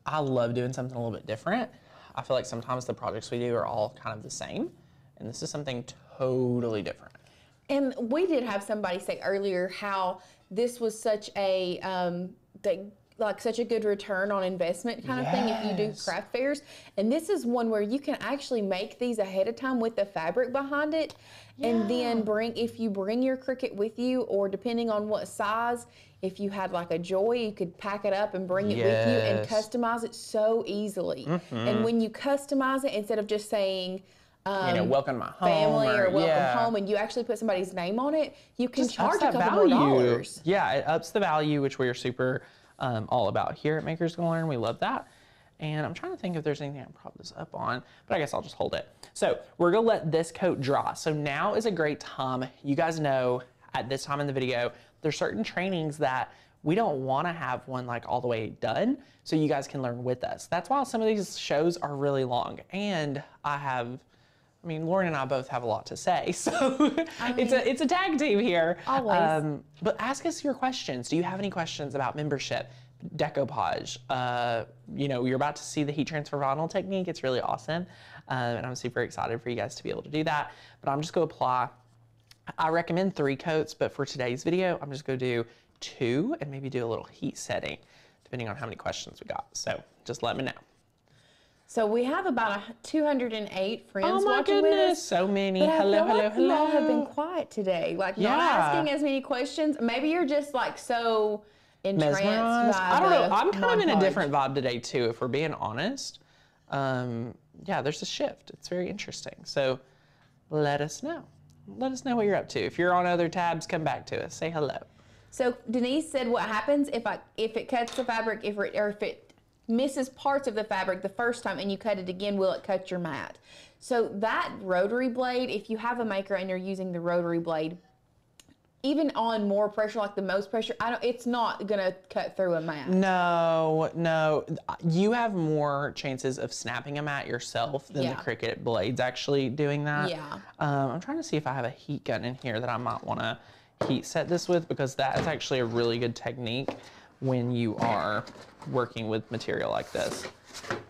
I love doing something a little bit different. I feel like sometimes the projects we do are all kind of the same, and this is something totally different. And we did have somebody say earlier how this was such a um, that like such a good return on investment kind of thing if you do craft fairs. And this is one where you can actually make these ahead of time with the fabric behind it, and then bring if you bring your Cricut with you, or depending on what size. If you had like a joy, you could pack it up and bring it with you and customize it so easily. And when you customize it, instead of just saying, um, You know, welcome to my home. family or welcome yeah. home and you actually put somebody's name on it, you can Just charge a couple more dollars. Yeah, it ups the value, which we are super um, all about here at Makers Gonna Learn. We love that. And I'm trying to think if there's anything I can prop this up on, but I guess I'll just hold it. So we're gonna let this coat dry. So now is a great time. You guys know at this time in the video, there's certain trainings that we don't want to have one like all the way done so you guys can learn with us. That's why some of these shows are really long. And I have I mean, Lauren and I both have a lot to say, [laughs] so it's a it's a tag team here. Always. Um, but ask us your questions. Do you have any questions about membership, decoupage? Uh, you know, you're about to see the heat transfer vinyl technique. It's really awesome, um, and I'm super excited for you guys to be able to do that. But I'm just gonna apply. I recommend three coats, but for today's video, I'm just gonna do two and maybe do a little heat setting, depending on how many questions we got. So just let me know. So we have about a 208 friends Oh my watching with goodness, us. so many. But I hello, feel hello, like hello. You all have been quiet today, like not asking as many questions. Maybe you're just like so entranced mesmerized. by I don't know. I'm kind of in a different vibe today too, if we're being honest. Um, yeah, there's a shift. It's very interesting. So let us know. Let us know what you're up to. If you're on other tabs, come back to us. Say hello. So Denise said, "What happens if I if it cuts the fabric, if it, or if it misses parts of the fabric the first time and you cut it again, will it cut your mat?" So that rotary blade, if you have a maker and you're using the rotary blade, even on more pressure, like the most pressure, I don't. It's not gonna cut through a mat. No, no. You have more chances of snapping a mat yourself than Yeah. the Cricut blades actually doing that. Yeah. Um, I'm trying to see if I have a heat gun in here that I might want to heat set this with because that is actually a really good technique when you are working with material like this.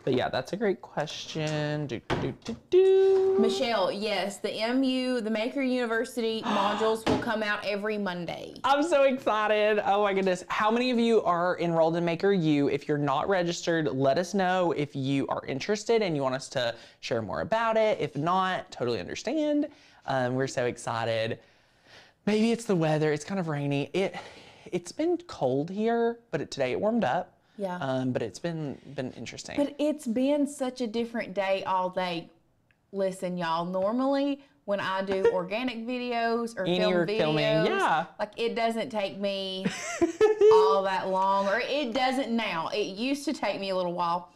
But yeah, that's a great question. Do, do, do, do. Michelle, yes, the MU, the Maker University [gasps] modules will come out every Monday. I'm so excited. Oh my goodness. How many of you are enrolled in Maker U? If you're not registered, let us know if you are interested and you want us to share more about it. If not, totally understand. Um, we're so excited. Maybe it's the weather. It's kind of rainy. It it's been cold here, but it, today it warmed up. Yeah. Um, but it's been been interesting. But it's been such a different day all day. Listen, y'all, normally when I do [laughs] organic videos or Any film or videos, filming, yeah. like it doesn't take me [laughs] all that long, or it doesn't now. It used to take me a little while.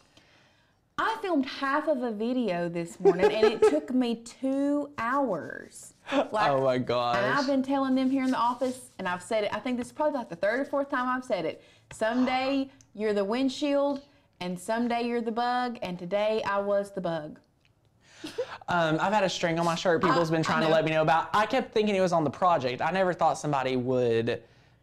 I filmed half of a video this morning and it [laughs] took me two hours. Like, oh my gosh. and I've been telling them here in the office, and I've said it, I think this is probably like the third or fourth time I've said it. Someday [sighs] you're the windshield, and someday you're the bug, and today I was the bug. Um, I've had a string on my shirt people's I- been trying to let me know about. I kept thinking it was on the project. I never thought somebody would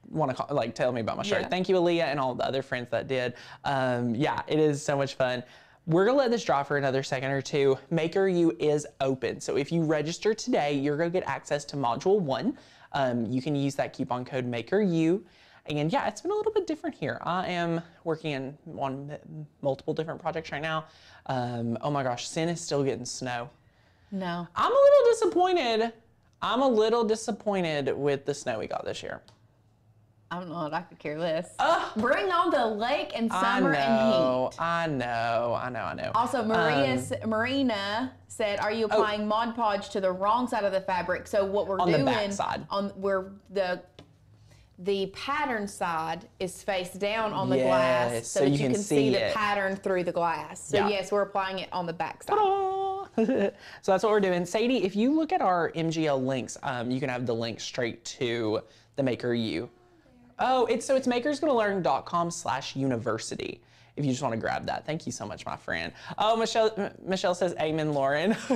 want to like tell me about my shirt. Yeah. Thank you, Aaliyah, and all the other friends that did. Um, yeah, it is so much fun. We're gonna let this dry for another second or two. Maker U is open, so if you register today, you're gonna get access to Module One. Um, you can use that coupon code Maker U. And yeah, it's been a little bit different here. I am working in, on multiple different projects right now. Um, oh my gosh, Sin is still getting snow. No. I'm a little disappointed. I'm a little disappointed with the snow we got this year. I don't know. I could care less. Bring on the lake and summer I and know, heat. I know, I know, I know. Also, Maria, Um, Marina said, "Are you applying Mod Podge to the wrong side of the fabric?" So what we're On the doing back side. on where the the pattern side is face down on the glass, so, so that you can can see see the pattern through the glass. So Yeah. yes, we're applying it on the back side. [laughs] So that's what we're doing. Sadie, if you look at our MGL links, um, you can have the link straight to the Maker U. Oh, it's so it's makersgonnalearn.com slash university. If you just want to grab that. Thank you so much, my friend. Oh, Michelle M- Michelle says, Amen, Lauren. [laughs]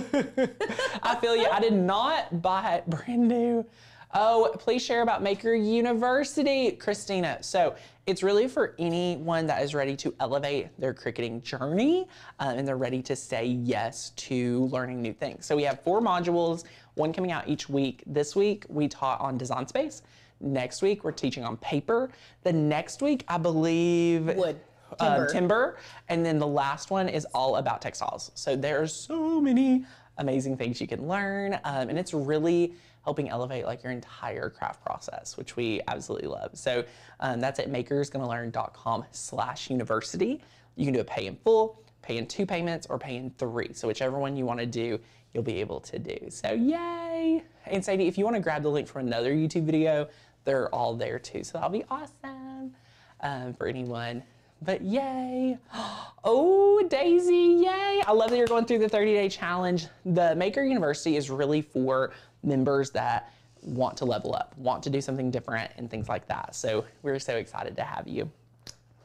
I feel you. I did not buy it brand new. Oh, please share about Maker University, Christina. So it's really for anyone that is ready to elevate their Cricuting journey uh, and they're ready to say yes to learning new things. So we have four modules, one coming out each week. This week we taught on Design Space. Next week we're teaching on paper. The next week, I believe, Wood. um, Timber. timber. And then the last one is all about textiles. So there's so many amazing things you can learn. Um, and it's really helping elevate like your entire craft process, which we absolutely love. So um, that's at makersgonnalearn.com slash university. You can do a pay in full, pay in two payments, or pay in three. So whichever one you want to do, you'll be able to do. So yay. And Sadie, if you want to grab the link for another YouTube video, they're all there too. So that'll be awesome um, for anyone. But yay. [gasps] Oh, Daisy, yay. I love that you're going through the 30 day challenge. The Maker University is really for members that want to level up, want to do something different, and things like that. So we're so excited to have you.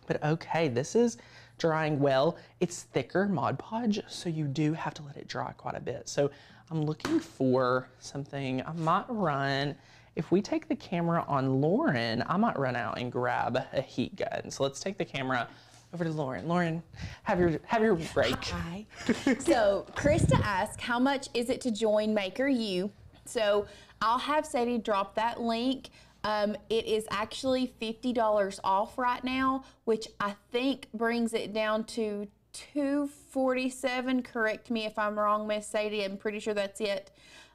But okay, this is drying well. It's thicker Mod Podge, so you do have to let it dry quite a bit. So I'm looking for something I might run. If we take the camera on Lauren, I might run out and grab a heat gun. So let's take the camera over to Lauren. Lauren, have your have your break. Hi. [laughs] so Krista asked, how much is it to join Maker U? So I'll have Sadie drop that link. Um, it is actually $50 off right now, which I think brings it down to 247 Correct me if I'm wrong, Miss Sadie. I'm pretty sure that's it.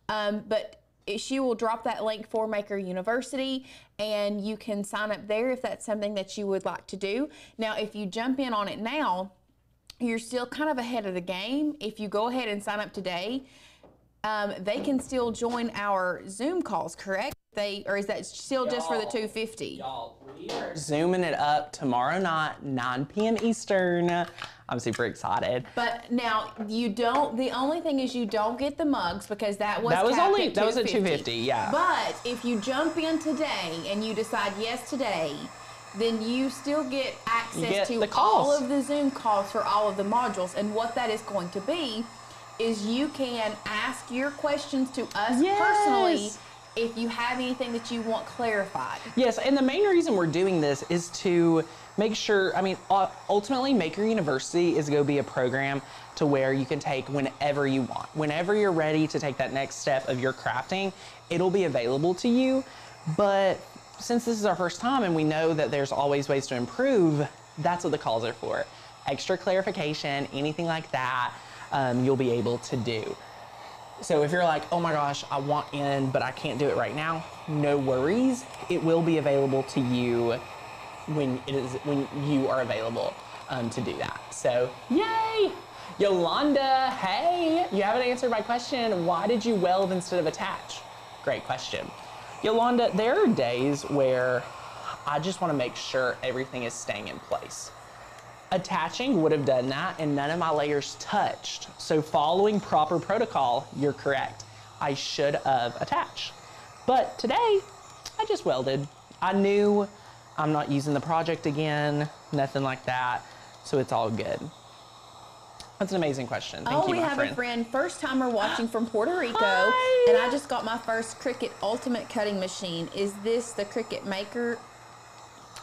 Um, but she will drop that link for Maker University and you can sign up there if that's something that you would like to do. Now, if you jump in on it now, you're still kind of ahead of the game. If you go ahead and sign up today, um, they can still join our Zoom calls, correct? They or is that still just for the 250? Y'all, we are zooming it up tomorrow night, 9 p.m. Eastern. I'm super excited. But now you don't. The only thing is you don't get the mugs because that was That was only- at that was at 250. 250, yeah. But if you jump in today and you decide yes today, then you still get access get to the all of the Zoom calls for all of the modules. And what that is going to be is you can ask your questions to us personally if you have anything that you want clarified. Yes, and the main reason we're doing this is to make sure, I mean, ultimately, Maker University is going to be a program to where you can take whenever you want. Whenever you're ready to take that next step of your crafting, it'll be available to you. But since this is our first time and we know that there's always ways to improve, that's what the calls are for. Extra clarification, anything like that, um, you'll be able to do. So if you're like, oh my gosh, I want in, but I can't do it right now, no worries. It will be available to you when it is when you are available um, to do that. So yay! Yolanda, hey, you haven't answered my question. Why did you weld instead of attach? Great question. Yolanda, there are days where I just want to make sure everything is staying in place. Attaching would have done that and none of my layers touched. So following proper protocol, you're correct. I should have attached. But today, I just welded. I knew I'm not using the project again, nothing like that. So it's all good. That's an amazing question. Thank oh, you, we have friend. a friend, first timer watching from Puerto [gasps] Rico, Hi. and I just got my first Cricut Ultimate Cutting Machine. Is this the Cricut Maker?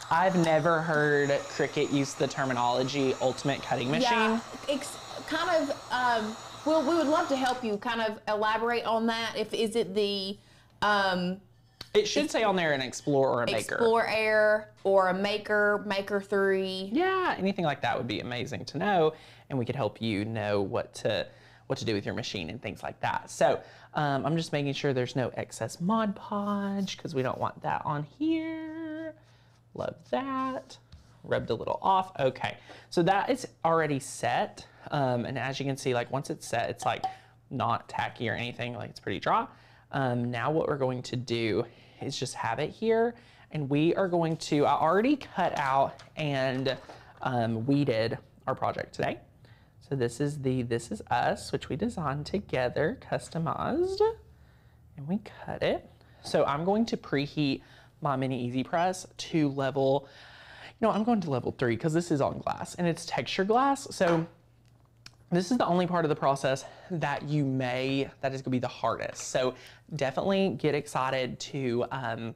I've never heard Cricut use the terminology ultimate cutting machine. Yeah, it's kind of. Um, well, we would love to help you kind of elaborate on that. If is it the um, It should say on there an Explorer or a Maker. Explore Air or a Maker, Maker Three? Yeah, anything like that would be amazing to know, and we could help you know what to what to do with your machine and things like that. So um, I'm just making sure there's no excess Mod Podge because we don't want that on here. Love that. Rubbed a little off. Okay, so that is already set, um, and as you can see, like once it's set, it's like not tacky or anything. Like it's pretty dry. Um, now what we're going to do is just have it here, and we are going to. I already cut out and um, weeded our project today. So this is the This Is Us, which we designed together, customized, and we cut it. So I'm going to preheat my mini easy press to level, you know, I'm going to level three because this is on glass and it's texture glass. So this is the only part of the process that you may, that is gonna be the hardest. So definitely get excited to, um,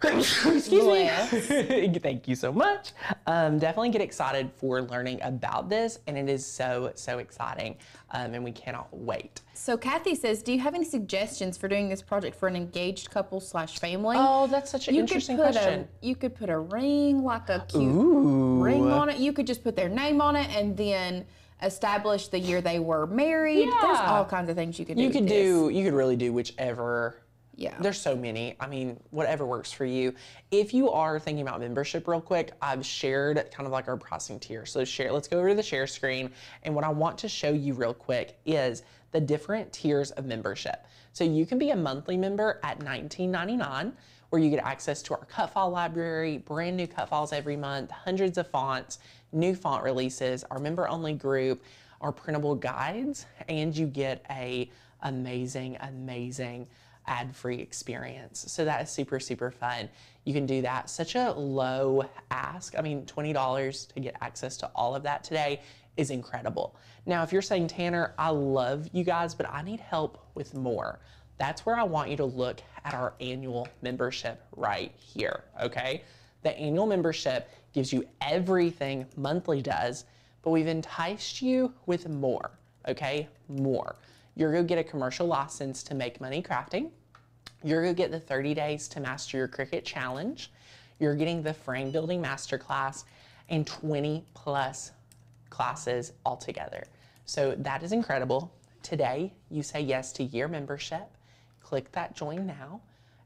[coughs] excuse me. [laughs] Thank you so much. Um, definitely get excited for learning about this and it is so, so exciting um, and we cannot wait. So Kathy says, do you have any suggestions for doing this project for an engaged couple slash family? Oh, that's such an you interesting could put question. A, you could put a ring, like a cute Ooh. ring on it. You could just put their name on it and then establish the year they were married. Yeah. There's all kinds of things you could do. You could do, you could really do whichever Yeah. There's so many. I mean, whatever works for you. If you are thinking about membership real quick, I've shared kind of like our pricing tier. So share, let's go over to the share screen. And what I want to show you real quick is the different tiers of membership. So you can be a monthly member at $19.99 where you get access to our cut file library, brand new cut files every month, hundreds of fonts, new font releases, our member only group, our printable guides, and you get a amazing, amazing ad-free experience. So that is super, super fun. You can do that. Such a low ask. I mean, $20 to get access to all of that today is incredible. Now, if you're saying, Tanner, I love you guys, but I need help with more, that's where I want you to look at our annual membership right here, okay? The annual membership gives you everything monthly does, but we've enticed you with more, okay? More. You're gonna get a commercial license to make money crafting. You're gonna get the 30 days to master your Cricut challenge. You're getting the frame building masterclass and 20 plus classes altogether. So that is incredible. Today, you say yes to year membership. Click that join now,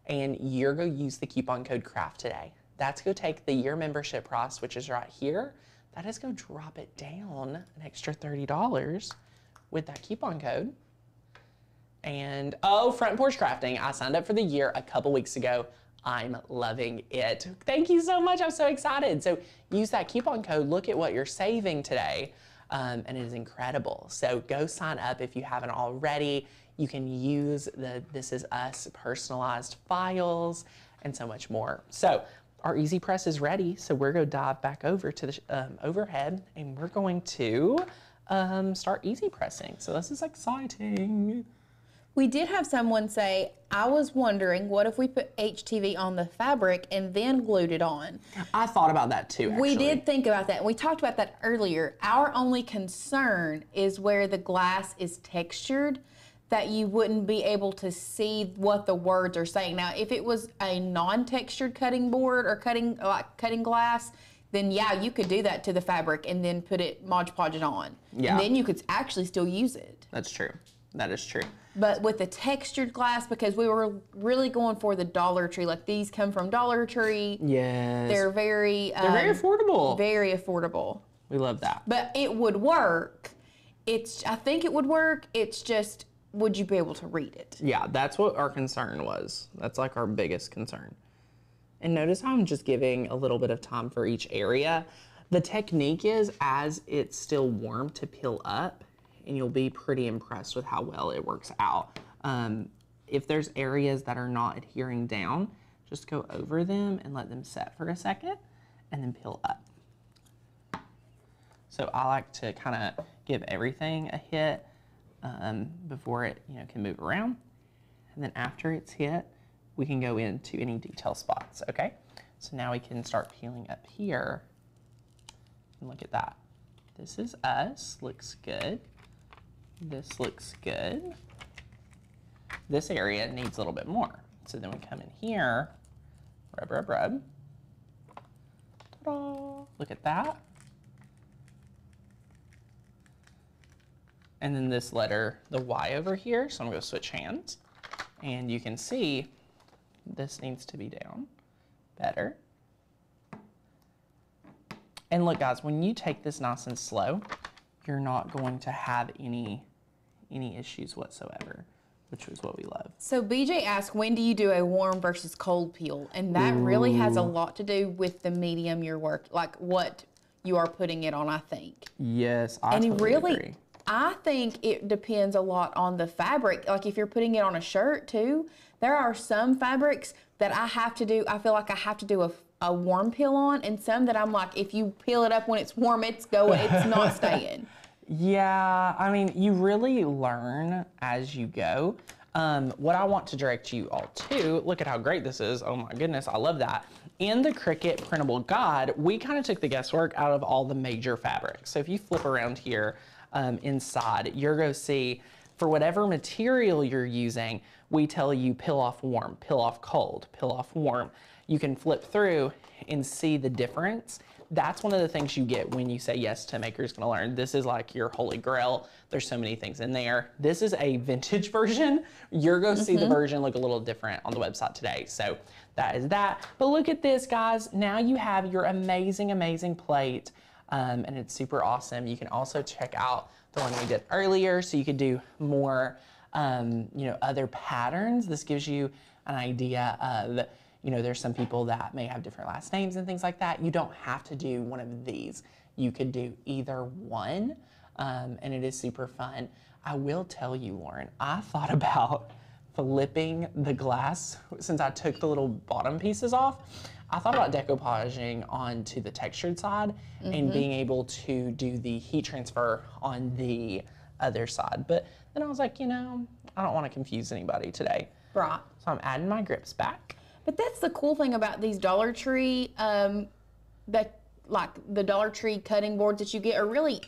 and you're to use the coupon code CRAFT today. That's to take the year membership price, which is right here. That is to drop it down an extra $30 with that coupon code. And oh, Front Porch Crafting. I signed up for the year a couple weeks ago. I'm loving it. Thank you so much. I'm so excited. So use that coupon code. Look at what you're saving today. Um, and it is incredible. So go sign up if you haven't already. You can use the This Is Us personalized files and so much more. So our Easy Press is ready. So we're going to dive back over to the um, overhead and we're going to um, start easy pressing. So this is exciting. We did have someone say, I was wondering, what if we put HTV on the fabric and then glued it on? I thought about that too. Actually. We did think about that. and We talked about that earlier. Our only concern is where the glass is textured that you wouldn't be able to see what the words are saying. Now, if it was a non-textured cutting board or cutting like cutting glass, then yeah, you could do that to the fabric and then put it Mod Podge it on. Yeah. And then you could actually still use it. That's true. That is true. But with the textured glass, because we were really going for the Dollar Tree, like these come from Dollar Tree. Yes. They're very They're very um, affordable. very affordable. we love that. But it would work. It's I think it would work. It's just would you be able to read it? Yeah, that's what our concern was. That's like our biggest concern. And notice how I'm just giving a little bit of time for each area. The technique is as it's still warm to peel up, and you'll be pretty impressed with how well it works out. Um, if there's areas that are not adhering down, just go over them and let them set for a second, and then peel up. So I like to kind of give everything a hit um, before it you know can move around. And then after it's hit, we can go into any detail spots, okay? So now we can start peeling up here. And look at that. This is us, looks good. This looks good. This area needs a little bit more. So then we come in here, rub, rub, rub. Look at that. And then this letter, the Y over here. So I'm going to switch hands. And you can see this needs to be down better. And look, guys, when you take this nice and slow, you're not going to have any any issues whatsoever, which is what we love. So BJ asked, when do you do a warm versus cold peel? And that really has a lot to do with the medium you're work, like what you are putting it on. I think. Yes, I And totally really, agree. I think it depends a lot on the fabric. Like if you're putting it on a shirt too, there are some fabrics that I have to do. I feel like I have to do a, a warm peel on, and some that I'm like, if you peel it up when it's warm, it's going. It's not [laughs] staying. Yeah, I mean, you really learn as you go. Um, what I want to direct you all to, look at how great this is. Oh my goodness, I love that. In the Cricut printable guide, we kind of took the guesswork out of all the major fabrics. So if you flip around here um, inside, you're going to see for whatever material you're using, we tell you peel off warm, peel off cold, peel off warm. You can flip through and see the difference that's one of the things you get when you say yes to Makers Gonna Learn. This is like your holy grail. There's so many things in there. This is a vintage [laughs] version. You're gonna see the version look a little different on the website today. So that is that. But look at this, guys. Now you have your amazing, amazing plate. Um, and it's super awesome. You can also check out the one we did earlier so you could do more, um, you know, other patterns. This gives you an idea of you know, there's some people that may have different last names and things like that. You don't have to do one of these. You could do either one, um, and it is super fun. I will tell you, Lauren, I thought [laughs] about flipping the glass since I took the little bottom pieces off. I thought about decoupaging onto the textured side and being able to do the heat transfer on the other side. But then I was like, you know, I don't want to confuse anybody today. Right. So I'm adding my grips back. But that's the cool thing about these Dollar Tree, um, that like the Dollar Tree cutting boards that you get, or really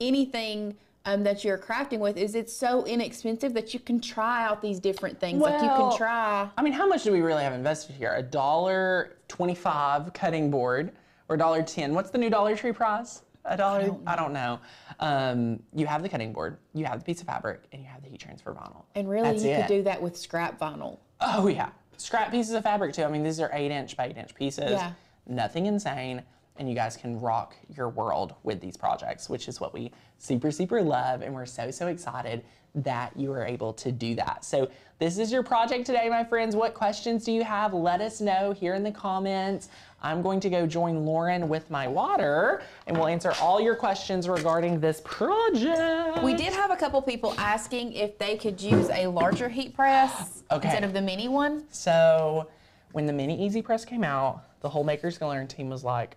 anything um, that you're crafting with, is it's so inexpensive that you can try out these different things. like you can try. I mean, how much do we really have invested here? A dollar twenty-five cutting board or dollar ten? What's the new Dollar Tree price? A dollar? I don't know. Um, you have the cutting board, you have the piece of fabric, and you have the heat transfer vinyl. And really, That's you it. could do that with scrap vinyl. Oh yeah, scrap pieces of fabric too. I mean, these are eight-inch by eight-inch pieces. Yeah. Nothing insane, and you guys can rock your world with these projects, which is what we super super love, and we're so so excited that you are able to do that. So this is your project today, my friends. What questions do you have? Let us know here in the comments. I'm going to go join Lauren with my water, and we'll answer all your questions regarding this project. We did have a couple people asking if they could use a larger heat press Okay. instead of the mini one. So when the mini Easy Press came out, the whole Makers Learn team was like,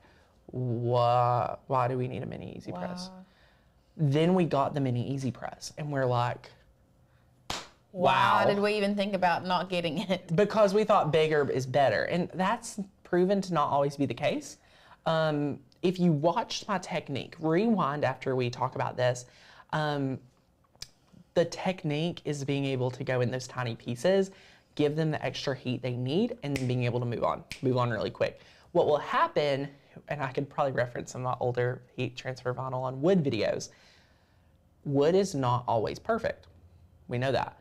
why, why do we need a mini Easy Press? Then we got the mini Easy Press and we're like, Why wow. did we even think about not getting it? [laughs] because we thought bigger is better. And that's proven to not always be the case. Um, if you watched my technique, rewind after we talk about this. Um, the technique is being able to go in those tiny pieces, give them the extra heat they need, and then being able to move on, move on really quick. What will happen, and I could probably reference some of my older heat transfer vinyl on wood videos, wood is not always perfect. We know that.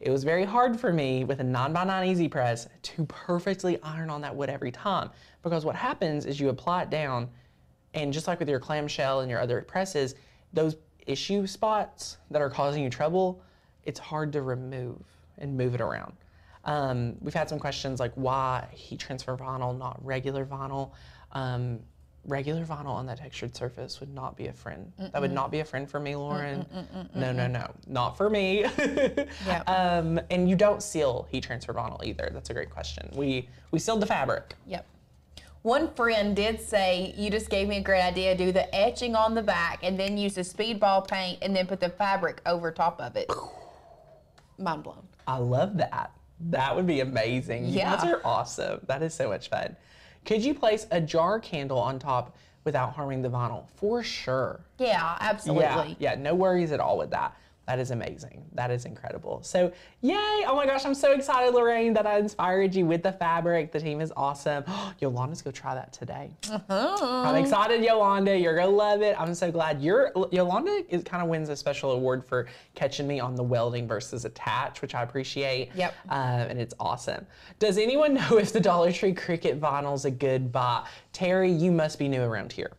It was very hard for me with a 9x9 Easy Press to perfectly iron on that wood every time because what happens is you apply it down, and just like with your clamshell and your other presses, those issue spots that are causing you trouble, it's hard to remove and move it around. Um, we've had some questions like why heat transfer vinyl, not regular vinyl. Um, regular vinyl on that textured surface would not be a friend. That would not be a friend for me, Lauren. No, no, no, not for me. [laughs] Yeah. um, and you don't seal heat transfer vinyl either. That's a great question. We we sealed the fabric. Yep. One friend did say, You just gave me a great idea. Do the etching on the back and then use the speedball paint and then put the fabric over top of it. Mind blown. I love that. That would be amazing. Yeah. guys are awesome. That is so much fun. Could you place a jar candle on top without harming the vinyl? For sure. Yeah, absolutely. Yeah, yeah, no worries at all with that. That is amazing. That is incredible. So, yay! Oh my gosh, I'm so excited, Lorraine, that I inspired you with the fabric. The team is awesome. [gasps] Yolanda's go try that today. I'm excited, Yolanda. You're gonna love it. I'm so glad. You're Yolanda is kind of wins a special award for catching me on the welding versus attach, which I appreciate. Yep. Um, and it's awesome. Does anyone [laughs] know if the Dollar Tree Cricut vinyl's a good buy? Terry, you must be new around here.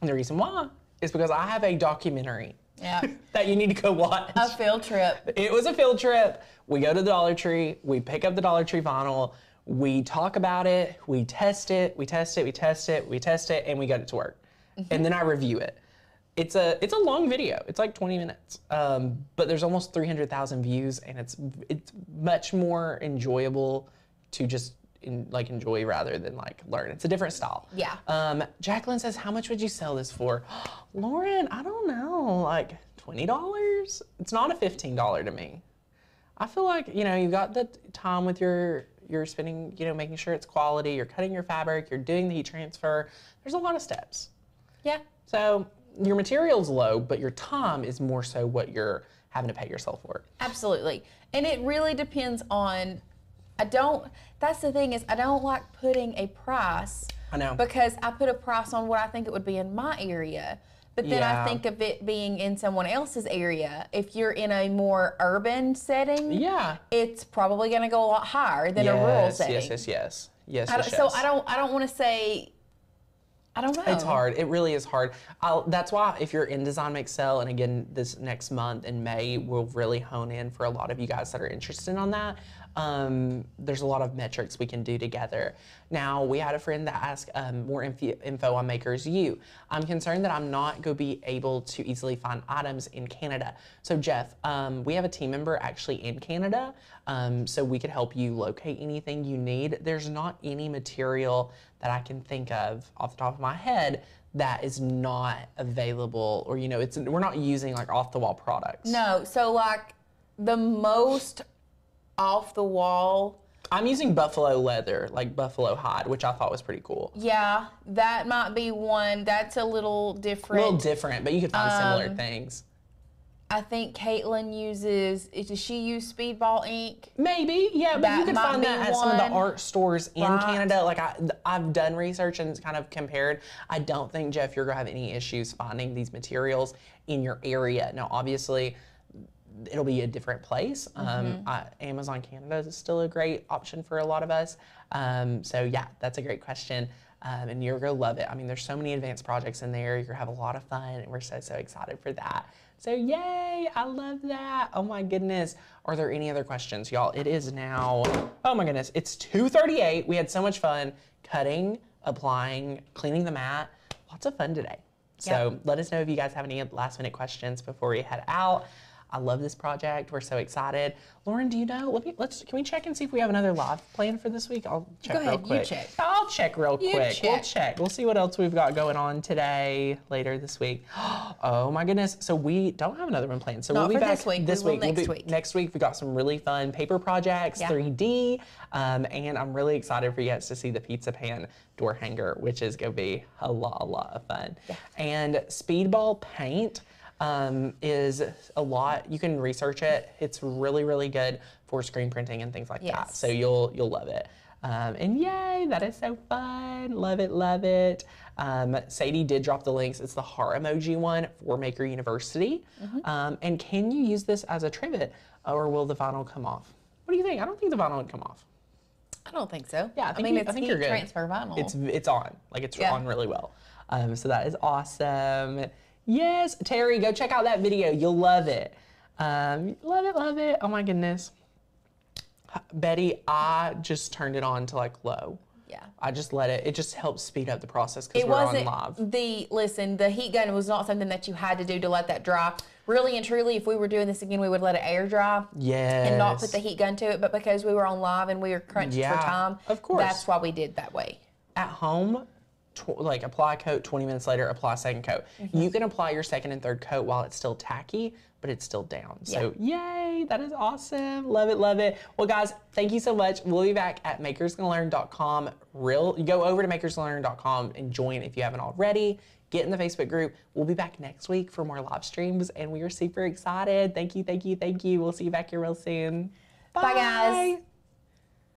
And the reason why is because I have a documentary Yeah. [laughs] that you need to go watch. A field trip. It was a field trip. We go to the Dollar Tree, we pick up the Dollar Tree vinyl, we talk about it, we test it, we test it, we test it, we test it, and we get it to work. And then I review it. It's a it's a long video. It's like 20 minutes, um, but there's almost 300,000 views, and it's it's much more enjoyable to just in, like enjoy rather than like learn. It's a different style. Yeah. Um, Jacqueline says, "How much would you sell this for?" [gasps] Lauren, I don't know, like twenty dollars. It's not a fifteen dollar to me. I feel like you know you've got the time with your you're spending, you know, making sure it's quality. You're cutting your fabric. You're doing the heat transfer. There's a lot of steps. Yeah. So your material's low, but your time is more so what you're having to pay yourself for. Absolutely. And it really depends on I don't that's the thing is I don't like putting a price I know. because I put a price on what I think it would be in my area. But then Yeah. I think of it being in someone else's area. If you're in a more urban setting, yeah. it's probably going to go a lot higher than a rural setting. yes, yes, yes, yes, I yes, So yes. I don't I don't want to say I don't know. It's hard. It really is hard. I'll, that's why if you're in Design Make Sell, and again, this next month in May, we'll really hone in for a lot of you guys that are interested on that. Um, there's a lot of metrics we can do together. Now, we had a friend that asked um, more info, on Makers U. I'm concerned that I'm not going to be able to easily find items in Canada. So, Jeff, um, we have a team member actually in Canada, um, so we could help you locate anything you need. There's not any material that I can think of off the top of my head that is not available or you know it's we're not using like off the wall products No, so like the most off the wall. i'm using buffalo leather like buffalo hide which i thought was pretty cool Yeah, that might be one. That's a little a different. little different but you could find similar Um, things I think Caitlin uses. Does she use Speedball ink? maybe yeah but you that could might find that at some of the art stores in Right. canada like I, i've done research and kind of compared i don't think jeff you're gonna have any issues finding these materials in your area now obviously it'll be a different place. Mm-hmm. Um, I, Amazon Canada is still a great option for a lot of us. Um, so yeah, that's a great question. Um, and you're gonna love it. I mean, there's so many advanced projects in there. You're gonna have a lot of fun, and we're so so excited for that. So yay! I love that. Oh my goodness. Are there any other questions, y'all? It is now. Oh my goodness, it's 2:38. We had so much fun cutting, applying, cleaning the mat. Lots of fun today. So let us know if you guys have any last minute questions before we head out. I love this project. We're so excited. Lauren, do you know? Let me let's can we check and see if we have another live plan for this week? I'll check Go real ahead, you quick. check. I'll check real You quick. We'll check. check. We'll see what else we've got going on today, later this week. [gasps] Oh my goodness. So we don't have another one planned. So Not we'll be back this week. We This will week. We'll next be- week. Next week we got some really fun paper projects, Yeah. 3D, um, and I'm really excited for you guys to see the pizza pan door hanger, which is gonna be a lot, a lot of fun. And speedball paint um, is a lot. You can research it. It's really, really good for screen printing and things like that. Yes. So you'll you'll love it. Um, and yay, that is so fun. Love it, love it. Um, Sadie did drop the links. It's the heart emoji one for Maker University. Mm-hmm. Um, and can you use this as a trivet or will the vinyl come off? What do you think? I don't think the vinyl would come off. I don't think so. Yeah, I think mean you- it's I think heat transfer vinyl. It's it's on. Like it's Yeah. on really well. Um, so that is awesome. Yes, Terry, go check out that video. You'll love it. Um, love it, love it. Oh my goodness. Betty, I just turned it on to like low. yeah. I just let it. It just helps speed up the process because It we're wasn't on live. the listen. The heat gun was not something that you had to do to let that dry. Really and truly, if we were doing this again, we would let it air dry Yes. and not put the heat gun to it. But because we were on live and we were crunched Yeah, for time, of course. that's why we did that way. at home, like apply coat, 20 minutes later, apply second coat. Mm-hmm. You can apply your second and third coat while it's still tacky, but it's still down. So, yay, that is awesome. Love it, love it. Well, guys, thank you so much. We'll be back at makersgonnalearn.com. Real, go over to makersgonnalearn.com and join if you haven't already. Get in the Facebook group. We'll be back next week for more live streams, and we are super excited. Thank you, thank you, thank you. We'll see you back here real soon. Bye, guys.